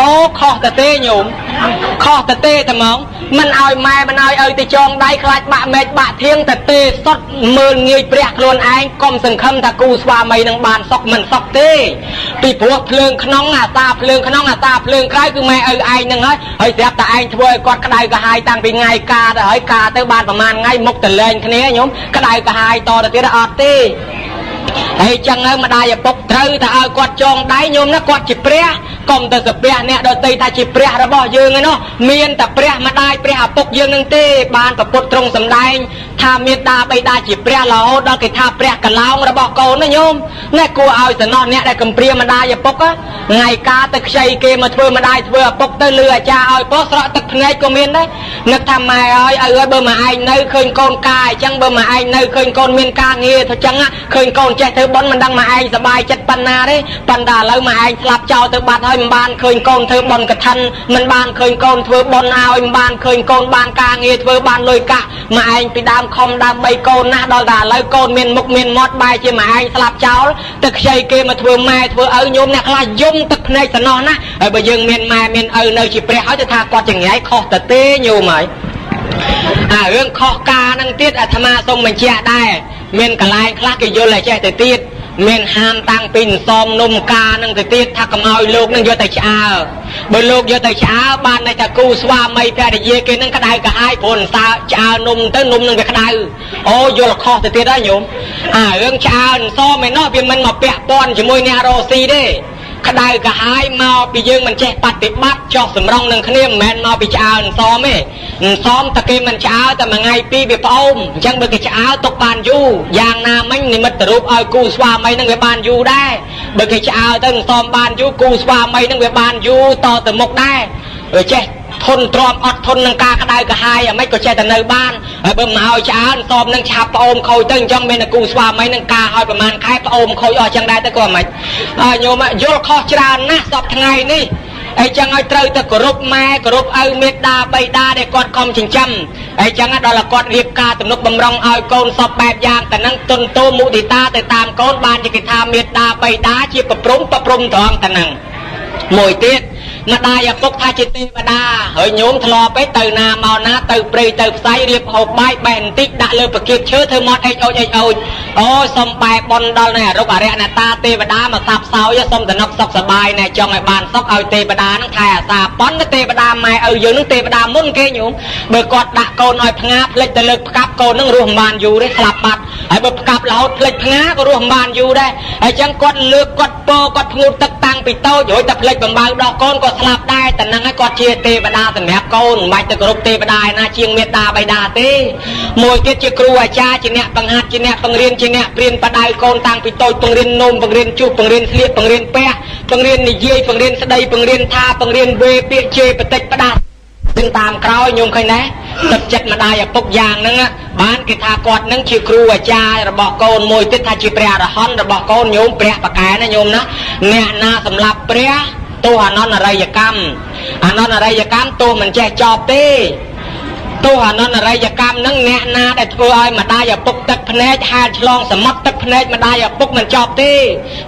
អូខុសតទេញោមខុសតទេតែហ្មងមិនឲ្យម៉ែមិនឲ្យឲ្យទៅចងដៃខ្លាចបាក់មេឃបាក់ធៀងតទេសុតមើលងាយព្រះខ្លួនឯងកុំសង្ឃឹមថាគូស្វាមីនឹងបានសុខមិនសុខទេពីព្រោះភ្លើងក្នុងអាសាភ្លើងក្នុងអាសាភ្លើងក្រៅគឺម៉ែឪឯងនឹងហើយហើយស្រាប់តែឯងធ្វើឲ្យគាត់ក្តៅក្រហាយតាំងពីថ្ងៃការទៅហើយការទៅបានប្រហែលថ្ងៃមុខតលែងគ្នាញោមក្តៅក្រហាយតទៅទៀតអត់ទេ ហើយចឹងហើយម្ដាយឪពុកត្រូវតែឲ្យគាត់ចងដៃញោមណាគាត់ជាព្រះកុំទៅសាពះអ្នកដតីថាជាព្រះរបស់យើងឯណោះមានតែព្រះម្ដាយព្រះឪពុកយើងនឹងទេបានប្រពុតត្រង់សម្ដែងថាមេត្តាបិតាជាព្រះរហូតដល់គេថាព្រះកឡោងរបស់កូនណាញោមណែគួរឲ្យសំណោះអ្នកដែលកំព្រាម្ដាយឪពុកថ្ងៃការទៅខ្ចីគេមកធ្វើម្ដាយធ្វើឪពុកទៅលឺអាចារ្យឲ្យពោះស្រក់ទឹកភ្នែកក៏មានដែរនឹកថាម៉ែឲ្យឲ្យបើមកឯងនៅឃើញកូនកាយអញ្ចឹងបើមកឯងនៅឃើញកូនមានការងារទៅអញ្ចឹងឃើញកូនចធ្វើបន់មិនដឹងមកឯងសบายចិត្តប៉ុណ្ណាទេប៉ុន្តែឥឡូវមកឯងស្លាប់ចោលទៅបាត់ហើយមិនបានឃើញកូនធ្វើបន់កឋិនមិនបានឃើញកូនធ្វើបន់ឲ្យមិនបានឃើញកូនបានការងារធ្វើបានលុយកាក់មកឯងពីដើមខំដើម្បីកូនណាស់ដល់តែឥឡូវកូនមានមុខមានមាត់បែរជាមកឯងស្លាប់ចោលទៅខ្ចីគេមកធ្វើម៉ែធ្វើឪញោមអ្នកខ្លះយំទឹកភ្នែកសំណោះណាហើយបើយើងមានម៉ែមានឪនៅជាព្រះហើយទៅថាគាត់ចង្រៃខុសទៅទេញោមហើយអារឿងខុសការនឹងទៀតអាត្មាសូមបញ្ជាក់ដែរ មានកន្លែងខ្លះគេយល់តែចេះទៅទៀតមានហាមតាំងពីសំនំការនឹងទៅទៀតថាកុំឲ្យលោកនឹងយកទៅឆ្អើបើលោកយកទៅឆ្អើបានតែថាគូស្វាមីភរិយាគេនឹងក្តៅក្រហាយព្រោះសើឆ្អើនំទៅនំនឹងវាក្តៅអូយល់ខុសទៅទៀតហើយញោមអារឿងឆ្អើសំឯណោះវាមិនមកពាក់ព័ន្ធជាមួយអ្នករស់ស៊ីទេ ក្តៅកាហាយមកពីយើងមិនចេះបប្រតិបត្តិចោះសម្រងនឹងគ្នាមិនមែនមកពីឆ្អើនសមទេសមតែគេមិនឆ្អើតែមួយថ្ងៃពីរវាផ្អូមអញ្ចឹងបើគេឆ្អើទុកបានយូរយ៉ាងណាមិញនិមិត្តរូបឲ្យគូស្វាមីនឹងវាបានយូរដែរបើគេឆ្អើទៅសមបានយូរគូស្វាមីនឹងវាបានយូរតទៅមុខដែរចេះ ធន់ទ្រាំអត់ធន់នឹងការក្តៅក្រហាយអាម៉េចក៏ចេះតែនៅបានហើយបើមិនឲ្យឆ្អើនតបនឹងឆាប់ប្អូនខូចទៅអញ្ចឹងមានតែគូស្វាមីនឹងការឲ្យប្រហែលខែប្អូនខូចអស់អញ្ចឹងដែរទៅក៏អាម៉េចញោមយល់ខុសច្រើនណាស់សពថ្ងៃនេះអីចឹងឲ្យត្រូវទៅគោរពម៉ែគោរពឪមេត្តាបៃតាដែលគាត់ខំចិញ្ចឹមអីចឹងដល់គាត់រៀបការទំនុកបំរុងឲ្យកូនសពបែបយ៉ាងតែនឹងទុនតូមុទិតាទៅតាមកូនបានជាគេថាមេត្តាបៃតាជាប្រព្រំប្រព្រំត្រង់តែនឹងមួយទៀត ម្ដាយឪពុកថាជាទេវតាហើយញោមធ្លាប់ទៅទៅណាមកណាទៅព្រៃទៅផ្សៃរៀបហូបបាយបែបន្តិចដាក់លើប្រគៀបឈើធ្វើមាត់អេចអូចអេចអូចអូសុំបែបនដល់នៃអរុបអរិយអ្នកតាទេវតាមកសាប់សោយសុំតំណុកសុខសបាយណែចង់ឲ្យបានសុខឲ្យទេវតានឹងថែអាសាប៉ុនទេវតាម៉ែឪយើងនឹងទេវតាមុនគេញោមបើគាត់ដាក់កូនឲ្យផ្ងាផ្លិចទៅលើកផ្កាប់កូននឹងរស់មិនបានយូរទេស្លាប់បាត់ហើយបើផ្កាប់រហូតផ្លិចផ្ងាក៏រស់មិនបានយូរដែរហើយចឹងគាត់លើកគាត់ពោគាត់ធ្ងូតទឹកតាំ ងពីតូចរួចតែផ្លិចបំបៅដោះកូនក៏ស្លាប់ដែរតែនឹងហើយគាត់ជាទេវតាសម្រាប់កូនមិនបាច់ទៅគ្រប់ទេវតាឯណាជាងមេត្តាបៃតាទេមួយទៀតជាគ្រូអាចារ្យជាអ្នកបង្ហាត់ជាអ្នកបង្រៀនជាអ្នកព្រៀនបដៅកូនតាំងពីតូចបង្រៀននំបង្រៀនជុះបង្រៀនស្លៀកបង្រៀនពះបង្រៀននិយាយបង្រៀនស្ដីបង្រៀនថាបង្រៀនវេពាក្យជេរបតិចផ្ដាស់នឹងតាមក្រោយញោមឃើញណា ទឹកចិត្តម្ដាយឪពុកយ៉ាងហ្នឹងបានគេថាគាត់នឹងជាគ្រូអាចារ្យរបស់កូនមួយទៀតថាជាព្រះអរហន្តរបស់កូនញោមព្រះបកែណាញោមណាអ្នកណាសម្រាប់ព្រះទោះអនន្តរិយកម្មអនន្តរិយកម្មទោះមិនចេះចប់ទេ ទោះអនន្តរិយកម្មនឹងអ្នកណាដែលធ្វើឲ្យម្ដាយឪពុកទឹកភ្នែកហាលឆ្លងសមុទ្រទឹកភ្នែកម្ដាយឪពុកមិនចប់ទេ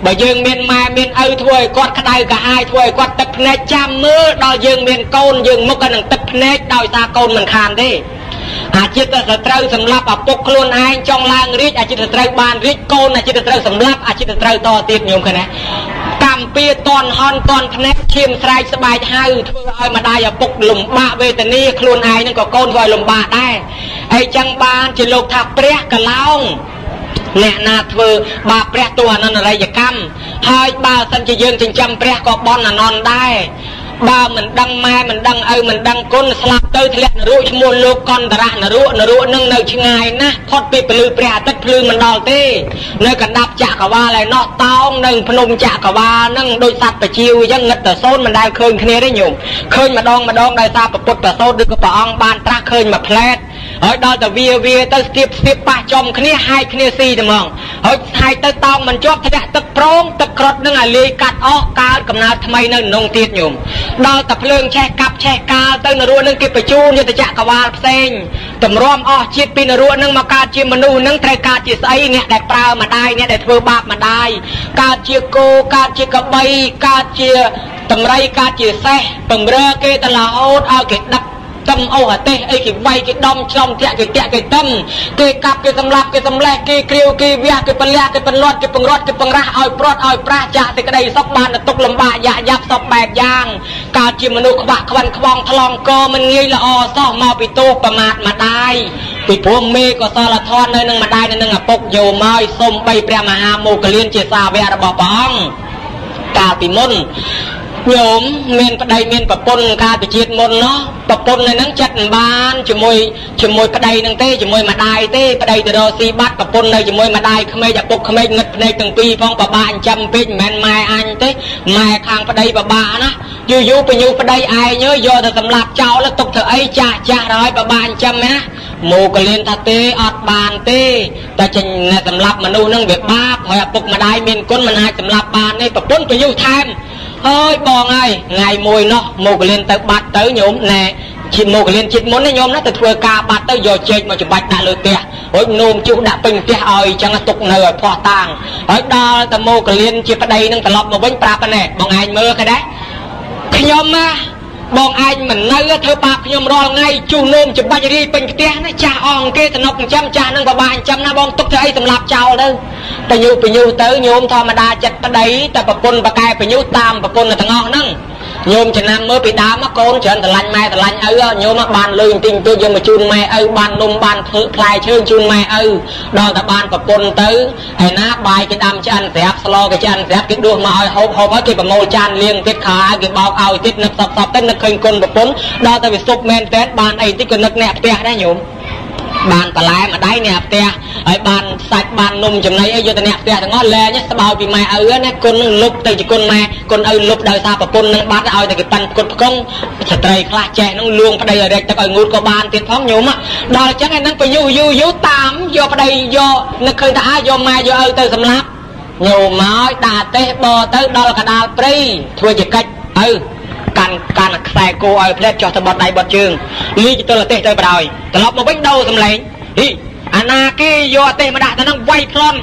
បើយើងមានម៉ែមានឪធ្វើឲ្យគាត់ក្តៅកាហាយធ្វើឲ្យគាត់ទឹកភ្នែកចាំមើលដល់យើងមានកូនយើងមុខនឹងទឹកភ្នែកដោយសារកូនមិនខានទេអាចិត្តសត្រូវសម្លាប់ឪពុកខ្លួនឯងចង់ឡើងរាជអាចិត្តសត្រូវបានរាជកូនអាចិត្តត្រូវសម្លាប់អាចិត្តត្រូវតទៀតញោមឃើញណា កម្មពៀតន់ហន់តន់ភ្នែកឈាមស្រែកស្បែកហៅធ្វើឲ្យម្ដាយឪពុកលំបាកវេទនាខ្លួនឯងនឹងក៏កូនធ្វើឲ្យលំបាកដែរហើយចឹងបានជាលោកថាព្រះកឡោងអ្នកណាធ្វើបាបព្រះទោះអនន្តរិយកម្មហើយបើសិនជាយើងចិញ្ចឹមព្រះក៏បន់អនន្តដែរ បើមិនដឹងម៉ែមិនដឹងឪមិនដឹងគុណស្លាប់ទៅធ្លាក់នរកឈ្មោះលោកកន្តរៈនរកនរកនឹងនៅឆ្ងាយណាស់ផុតពីពលឺព្រះអាទិត្យភ្លឺមិនដល់ទេ នៅកណ្ដាប់ចក្រវាលឯណោះតោងនៅភ្នំចក្រវាលនឹងដូចសត្វបជាវអញ្ចឹងងឹតតែសូនមិនដែលឃើញគ្នាទេញោមឃើញម្ដងម្ដងដោយសារពុទ្ធប្រសូតឬក៏ព្រះអង្គបានត្រាស់ឃើញមួយផ្លែត ហើយដល់តែវាវាទៅស្ទាបស្ទាបប៉ះចំគ្នាហាយគ្នាស៊ីតែហ្មងហើយហាយទៅតោងមិនជាប់ធ្លាក់ទឹកប្រងទឹកក្រត់នឹងឲ្យលាយកាត់អស់កើតកំណើតថ្មីនៅក្នុងទៀតញោមដល់តែភ្លើងឆេះកាប់ឆេះកាលទៅនរោនឹងគេបញ្ជូនយុទ្ធចក្រវាលផ្សេងតម្រាំអស់ជាតិពីនរោនឹងមកកើតជាមនុស្សនឹងត្រូវកើតជាស្អីអ្នកដែលប្រើម្ដាយអ្នកដែលធ្វើបាបម្ដាយកើតជាគោកើតជាកបីកើតជាតម្រៃកើតជាសេះបំរើគេតរហូតឲ្យគេដឹក ទឹមអូអាទេសអីគេវាយគេដំច្រំធាក់គេតាក់គេទឹមគេកាប់គេសម្លាប់គេសម្លេះគេគ្រាវគេវះគេពលះគេបន្លាត់គេបង្រត់គេបង្រាស់ឲ្យព្រាត់ឲ្យប្រាស់ចាក់សេចក្តីសុខបានទុកលំបាកយ៉ាក់យ៉ាប់សពបែបយ៉ាងកើតជាមនុស្សខ្វាក់ខ្វាន់ខ្វងថ្លង់កមិនងាយល្អសោះមកពីទោសប្រមាថម្ដាយពីព្រោះមេកសលធម៌នៅនឹងម្ដាយនៅនឹងឪពុកយោមកសុំបីព្រះមហាមោគលានជាសាវករបស់ព្រះអង្គកាលពីមុន ញោមមានប្តីមានប្រពន្ធកាលពីជាតិមុនណោះប្រពន្ធនៅនឹងចិត្តមិនបានជាមួយជាមួយប្តីនឹងទេជាមួយម្ដាយទេប្តីទៅរកស៊ីបាត់ប្រពន្ធនៅជាមួយម្ដាយក្មេកឪពុកក្មេកងឹតភ្នែកទាំងពីរផងបបាក់ចិញ្ចឹមពេកមិនមែនម៉ែអញទេម៉ែខាងប្តីបបាក់ណាយូរយូរបញ្ញូប្តីឯងអើយយកទៅសម្លាប់ចោលទុកធ្វើអីចាស់ចាស់ហើយបបាក់ចិញ្ចឹមណាមកលៀនថាទេអត់បានទេតែចេញសម្លាប់មនុស្សនឹងវាបាបហើយឪពុកម្ដាយមានគុណមិនអាចសម្លាប់បានទេប្រពន្ធបញ្ញូថែម អើយបងហើយថ្ងៃមួយនោះមកលៀនទៅបាត់ទៅញោមណែជាតិមកលៀនជាតិមុនណាញោមណាទៅធ្វើការបាត់ទៅយកចេកមកច្បាច់ដាក់លើផ្ទះរួចនោមជុះដាក់ពេញផ្ទះឲ្យអញ្ចឹងទុកនៅឲ្យផោះតាងហើយដល់ទៅមកលៀនជាប្តីនឹងត្រឡប់មកវិញប្រាប់ណែបងឯងមើលគេដែរខ្ញុំណា បងឯងមិននៅធ្វើបាបខ្ញុំរាល់ថ្ងៃជុះនោមច្បាច់រីពេញផ្ទះណាចាស់អស់គេតំណុកចិញ្ចឹមចាស់នឹងបបាចិញ្ចឹមណាបងទុកធ្វើអីសម្រាប់ចោលទៅបញុបញុទៅញោមធម្មតាចិត្តប្តីតែប្រពន្ធបកែបញុតាមប្រពន្ធទាំងអស់ហ្នឹង ញោមចំណាំមើលពីដើមកូនច្រើនស្រឡាញ់ម៉ែស្រឡាញ់ឪញោមបានលុយបន្តិចបន្តួចយកមកជូនម៉ែឪបាននំបានធ្វើផ្លែឈើជូនម៉ែឪដល់តែបានប្រពន្ធទៅហើយណាបាយគេដាំឆ្អិនស្រាប់ស្លគេឆ្អិនស្រាប់គេដួសមកឲ្យហូបហូបហើយគេប្រមូលចានលាងទៀតខោឲ្យគេបោកឲ្យទៀតនឹកសពសពទៅនឹកឃើញគុណប្រពន្ធដល់តែវាសុបមែនតើបានអីតិចក៏នឹកអ្នកផ្ទះដែរញោម បានបន្លែម្ដាយអ្នកផ្ទះហើយបានសាច់បាននំចំណីអីយកទៅអ្នកផ្ទះទាំងអស់លែងស្បោយពីម៉ែឪណាគុណនឹងលុបទៅជាគុណម៉ែគុណឪលុបដោយសារប្រពន្ធនឹងបាត់ឲ្យតែគេប៉ាន់គុតផ្គង់ស្ត្រីខ្លះចេះនឹងលួងប្តីឲ្យរែកទឹកឲ្យងូតក៏បានទៀតផងញោមដល់អញ្ចឹងឯនឹងទៅយូរយូរយូរតាមយកប្តីយកនឹកឃើញថាអាចយកម៉ែយកឪទៅសម្លាប់ញោមមកដាក់ទេសបទៅដល់កដាលព្រៃធ្វើជាកិច្ចឪ កាន់កាន់ខ្សែគោឲ្យផ្លែតចុះទៅបត់ដៃបត់ជើងលីទៅប្រទេសទៅបដ ாய் ត្រឡប់មកវិញដោសំឡេងហីអាណាគេយកអទេសមកដាក់ទៅនឹងវាយប្លន់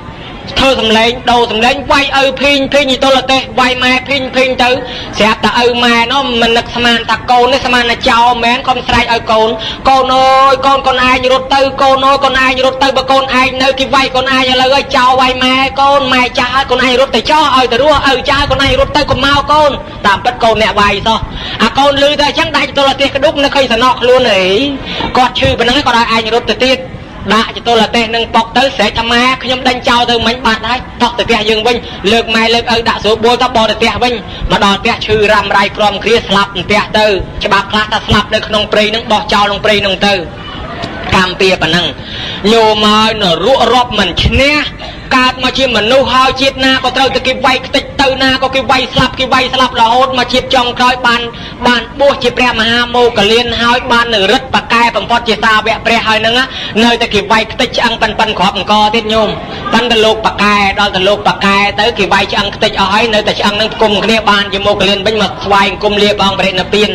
ធ្វើសំឡេងដូរសំឡេងវាយឪភីងភីងទៅលទេសវាយម៉ែភីងភីងទៅស្រាប់តែឪម៉ែនោះមិននឹកស្មានថាកូននេះស្មានតែចោលមែនកុំស្រែកឲ្យកូនកូនអើយកូនកូនឯងរត់ទៅកូនអើយកូនឯងរត់ទៅបើកូនឯងនៅគេវាយកូនឯងឥឡូវឲ្យចោលវាយម៉ែកូនម៉ែចាស់ឲ្យកូនឯងរត់ទៅចោលឲ្យទៅរស់ឪចាស់ឲ្យកូនឯងរត់ទៅកុំមកកូនតាមពិតកូនអ្នកវាយសោះអាកូនលឺតែអញ្ចឹងដាច់ទៅលទេសក្ដុកនៅឃើញសំណក់ខ្លួនអីគាត់ឈឺប៉ុណ្ណឹងគាត់ឲ្យឯងរត់ទៅទៀត ដាក់ចតុលទេសនឹងប៉ុកទៅស្រែកថាម៉ែខ្ញុំដេញចោលទៅមិញបាត់ហើយតោះទៅផ្ទះយើងវិញលើកម៉ែលើកឪដាក់ស្រួលបួលទៅបរទៅផ្ទះវិញមកដល់ផ្ទះឈឺរ៉ាំរ៉ៃក្រំគ្រាស្លាប់ផ្ទះទៅច្បាប់ខ្លះថាស្លាប់នៅក្នុងព្រៃនឹងបោះចោលក្នុងព្រៃនឹងទៅកម្មពៀប៉ុណ្ណឹងញោមហើយនរក់រាប់មិនឈ្នះកើតមកជាមនុស្សហើយជាតិណាក៏ត្រូវតែគេវាយខ្ទេចទៅណាក៏គេវាយស្លាប់គេវាយស្លាប់រហូតមកជាតិចុងក្រោយបានបានបួសជាព្រះមហាមោគលានហើយបាននៅរិទ្ធបកែបំផុតជាសាវកព្រះហើយនឹងនៅតែគេវាយខ្ទេចឆ្អឹងប៉ិនប៉ិនគ្រាប់អង្គទៀតញោមប៉ិនទៅលោកបកែដល់ទៅលោកបកែទៅគេវាយឆ្អឹងខ្ទេចអស់ហើយនៅតែឆ្អឹងនឹងគុំគ្នាបានជាមោគលានវិញមកស្វែងគុំលាបងបរិណិព្វាន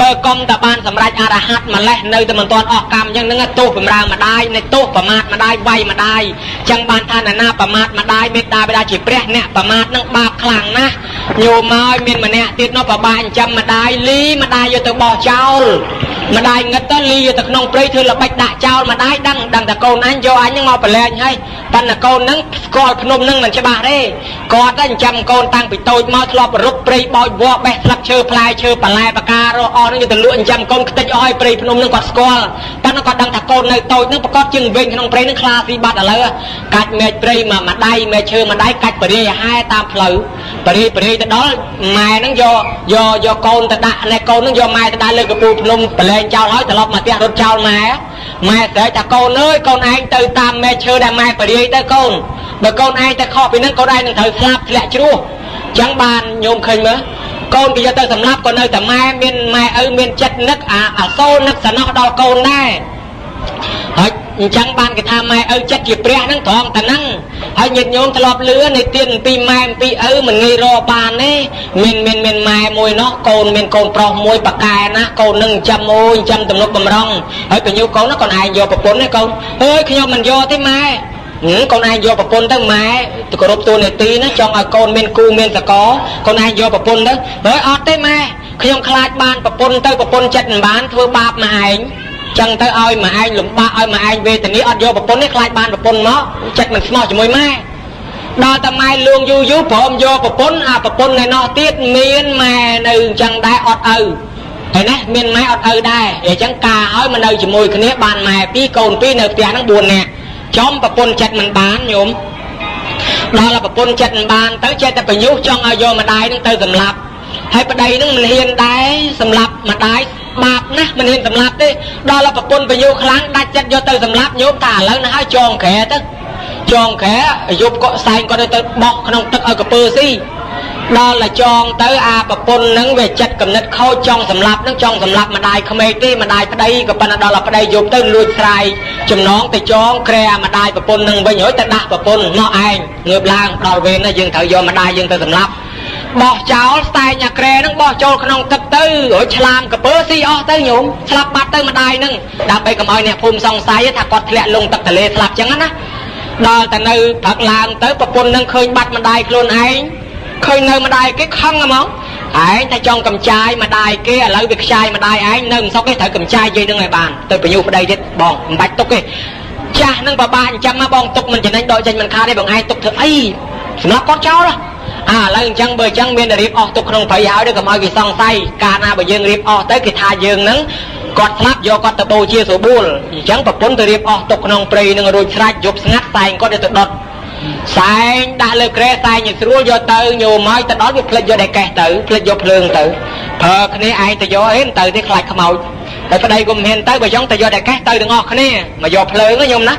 បើកុំតែបានសម្រេចអរហ័តម្លេះនៅតែមិនទាន់អស់កម្មអញ្ចឹងនឹងទោសបំរើម្ដាយនៃទោសប្រមាថម្ដាយវាយម្ដាយអញ្ចឹងបានថាណាប្រមាថម្ដាយមេត្តាបិតាជាព្រះអ្នកប្រមាថនឹងបាបខ្លាំងណាស់ញោមមកមានម្នាក់ទៀតនោះប្របាចិញ្ចឹមម្ដាយលីម្ដាយយកទៅបោះចោល ម្ដាយងឹតទៅលីយកទៅក្នុងព្រៃធ្វើល្បិចដាក់ចោលម្ដាយដឹងដឹងតែកូនអញយកអញនឹងមកប្រឡែងហើយប៉ុន្តែកូននឹងស្គាល់ភ្នំនឹងមិនច្បាស់ទេគាត់តែចិញ្ចឹមកូនតាំងពីតូចមកធ្លាប់រត់ព្រៃបោចវក់បេះស្លឹកឈើផ្លែឈើបន្លែបការរស់អស់នឹងយកទៅលក់ចិញ្ចឹមកូនខ្ទេចអស់ឲ្យព្រៃភ្នំនឹងគាត់ស្គាល់ប៉ុន្តែគាត់ដឹងថាកូននៅតូចនឹងប្រកាសជាងវិញក្នុងព្រៃនឹងខ្លាស៊ីបាត់ឥឡូវកាច់មែកព្រៃមកម្ដាយមែកឈើម្ដាយកាច់បរិយាហែតាមផ្លូវបរិយាបរិយាទៅដល់ម៉ែនឹងយកយកយកកូនទៅដាក់ណែកូននឹងយកម៉ែទៅដាក់លើកពូលភ្នំប្រឡែងចោលហើយត្រឡប់មកផ្ទះរត់ចោលម៉ែម៉ែស្រែកថាកូនអើយកូនឯងទៅតាមមែកឈើដែលម៉ែបរិយាទៅកូនបើកូនឯងទៅខកពីនឹងកូនឯងនឹងត្រូវស្លាប់ធ្លាក់ជ្រោះចឹងបានញោមឃើញមើលកូនគេយកទៅសម្លាប់ក៏នៅតែម៉ែមានម៉ែឪមានចិត្តនឹកអាអសូរនឹកសំណោះដល់កូនដែរហើយ អញ្ចឹងបានគេថាម៉ែឪចិត្តជាព្រះហ្នឹងត្រង់តែហ្នឹងហើយញាតិញោមធ្លាប់លឺនៃទៀនពីម៉ែពីឪមិនងាយរកបានទេមានមានមានម៉ែមួយនោះកូនមានកូនប្រុសមួយប៉កែណាកូននឹងចាំអូនចាំទំនុកបំរុងហើយបញ្ញូកូននោះកូនឯងយកប្រពន្ធទេកូនអើយខ្ញុំមិនយកទេម៉ែកូនឯងយកប្រពន្ធទៅម៉ែទៅគោរពតួនាទីណាចង់ឲ្យកូនមានគូមានសកលកូនឯងយកប្រពន្ធទៅហើយអត់ទេម៉ែខ្ញុំខ្លាចបានប្រពន្ធទៅប្រពន្ធចិត្តមិនបានធ្វើបាបម៉ែឯង ចឹងទៅឲ្យម៉ែឯងលំបាកឲ្យម៉ែឯងវេទនាអត់យកប្រពន្ធនេះខ្លាចបានប្រពន្ធមកចិត្តមិនស្មោះជាមួយម៉ែដល់តែម៉ែលួងយូរយូរព្រមយកប្រពន្ធអាប្រពន្ធនៅនោះទៀតមានម៉ែនៅអញ្ចឹងដែរអត់ឪហើយណាមានម៉ែអត់ឪដែរអញ្ចឹងការឲ្យមកនៅជាមួយគ្នាបានម៉ែពីរកូនពីរនៅផ្ទះហ្នឹង4នាក់ចំប្រពន្ធចិត្តមិនបានញោមដល់ប្រពន្ធចិត្តមិនបានទៅចេះតែបញ្ញុះចង់ឲ្យយកម្ដាយនឹងទៅសម្លាប់ហើយប្តីនឹងមិនហ៊ានដែរសម្លាប់ម្ដាយ បាបណាស់មិនហ៊ានសម្លាប់ទេដល់ប្រពន្ធបញ្ញុខ្លាំងដាច់ចិត្តយកទៅសម្លាប់ញោមតាឥឡូវណាហើយចងក្រែទៅចងក្រែយប់ក៏សែងគាត់ទៅបោះក្នុងទឹកឲ្យកពើស៊ីដល់តែចងទៅអាប្រពន្ធនឹងវាចិត្តកំណត់ខូចចង់សម្លាប់នឹងចង់សម្លាប់ម្ដាយក្មេកទេម្ដាយប្តីក៏ប៉ុន្តែដល់តែប្តីយប់ទៅលួចស្រ័យចំណងទៅចងក្រែអាម្ដាយប្រពន្ធនឹងវិញហើយទៅដាក់ប្រពន្ធមកឯងងើបឡើងដល់វេនយើងត្រូវយកម្ដាយយើងទៅសម្លាប់ បោះចោលស្តែងអាក្រែនឹងបោះចូលក្នុងទឹកទៅរួចឆ្លាមកពើស៊ីអស់ទៅញោមស្លាប់បាត់ទៅម្ដាយនឹងដើម្បីកុំឲ្យអ្នកភូមិសង្ស័យថាគាត់ធ្លាក់លងទឹកទលេស្លាប់ចឹងណាដល់តែនៅព្រឹកឡើងទៅប្រពន្ធនឹងឃើញបាត់ម្ដាយខ្លួនឯងឃើញនៅម្ដាយគេខឹងហ្មងឯងតែចង់កំចាយម្ដាយគេឥឡូវវាខ្ចាយម្ដាយឯងនៅមិនសុខទេត្រូវកំចាយយាយនឹងឲ្យបានទៅបញ្ញុប្តីទៀតបងមិនបាច់ទុកទេចាស់នឹងបបាអញ្ចឹងមកបងទុកមិនចំណេញដកចេញមិនខាតទេបងឯងទុកធ្វើអីសម្រាប់គាត់ចោល អាឥឡូវអញ្ចឹងបើអញ្ចឹងមានតែរៀបអស់ទុកក្នុងព្រៃហើយទៅកុំឲ្យគេសង្ស័យកាលណាបើយើងរៀបអស់ទៅគេថាយើងនឹងគាត់ស្លាប់យកគាត់ទៅបូជាស្រួលអញ្ចឹងប្រពន្ធទៅរៀបអស់ទុកក្នុងព្រៃនឹងរួចស្រេចយប់ស្ងាត់តែងគាត់ទៅដុតសែងដាក់លើក្រែសែងឲ្យស្រួលយកទៅញោមហើយទៅដល់វាផ្លិចយកតែកេះទៅផ្លិចយកភ្លើងទៅប្រើគ្នាឯងទៅយកអីទៅទេខ្លាចខ្មោច តែប្តីក៏មិនហ៊ានទៅបើចង់ទៅយកតែកេះទៅទាំងអស់គ្នាមកយកភ្លើងញោមណា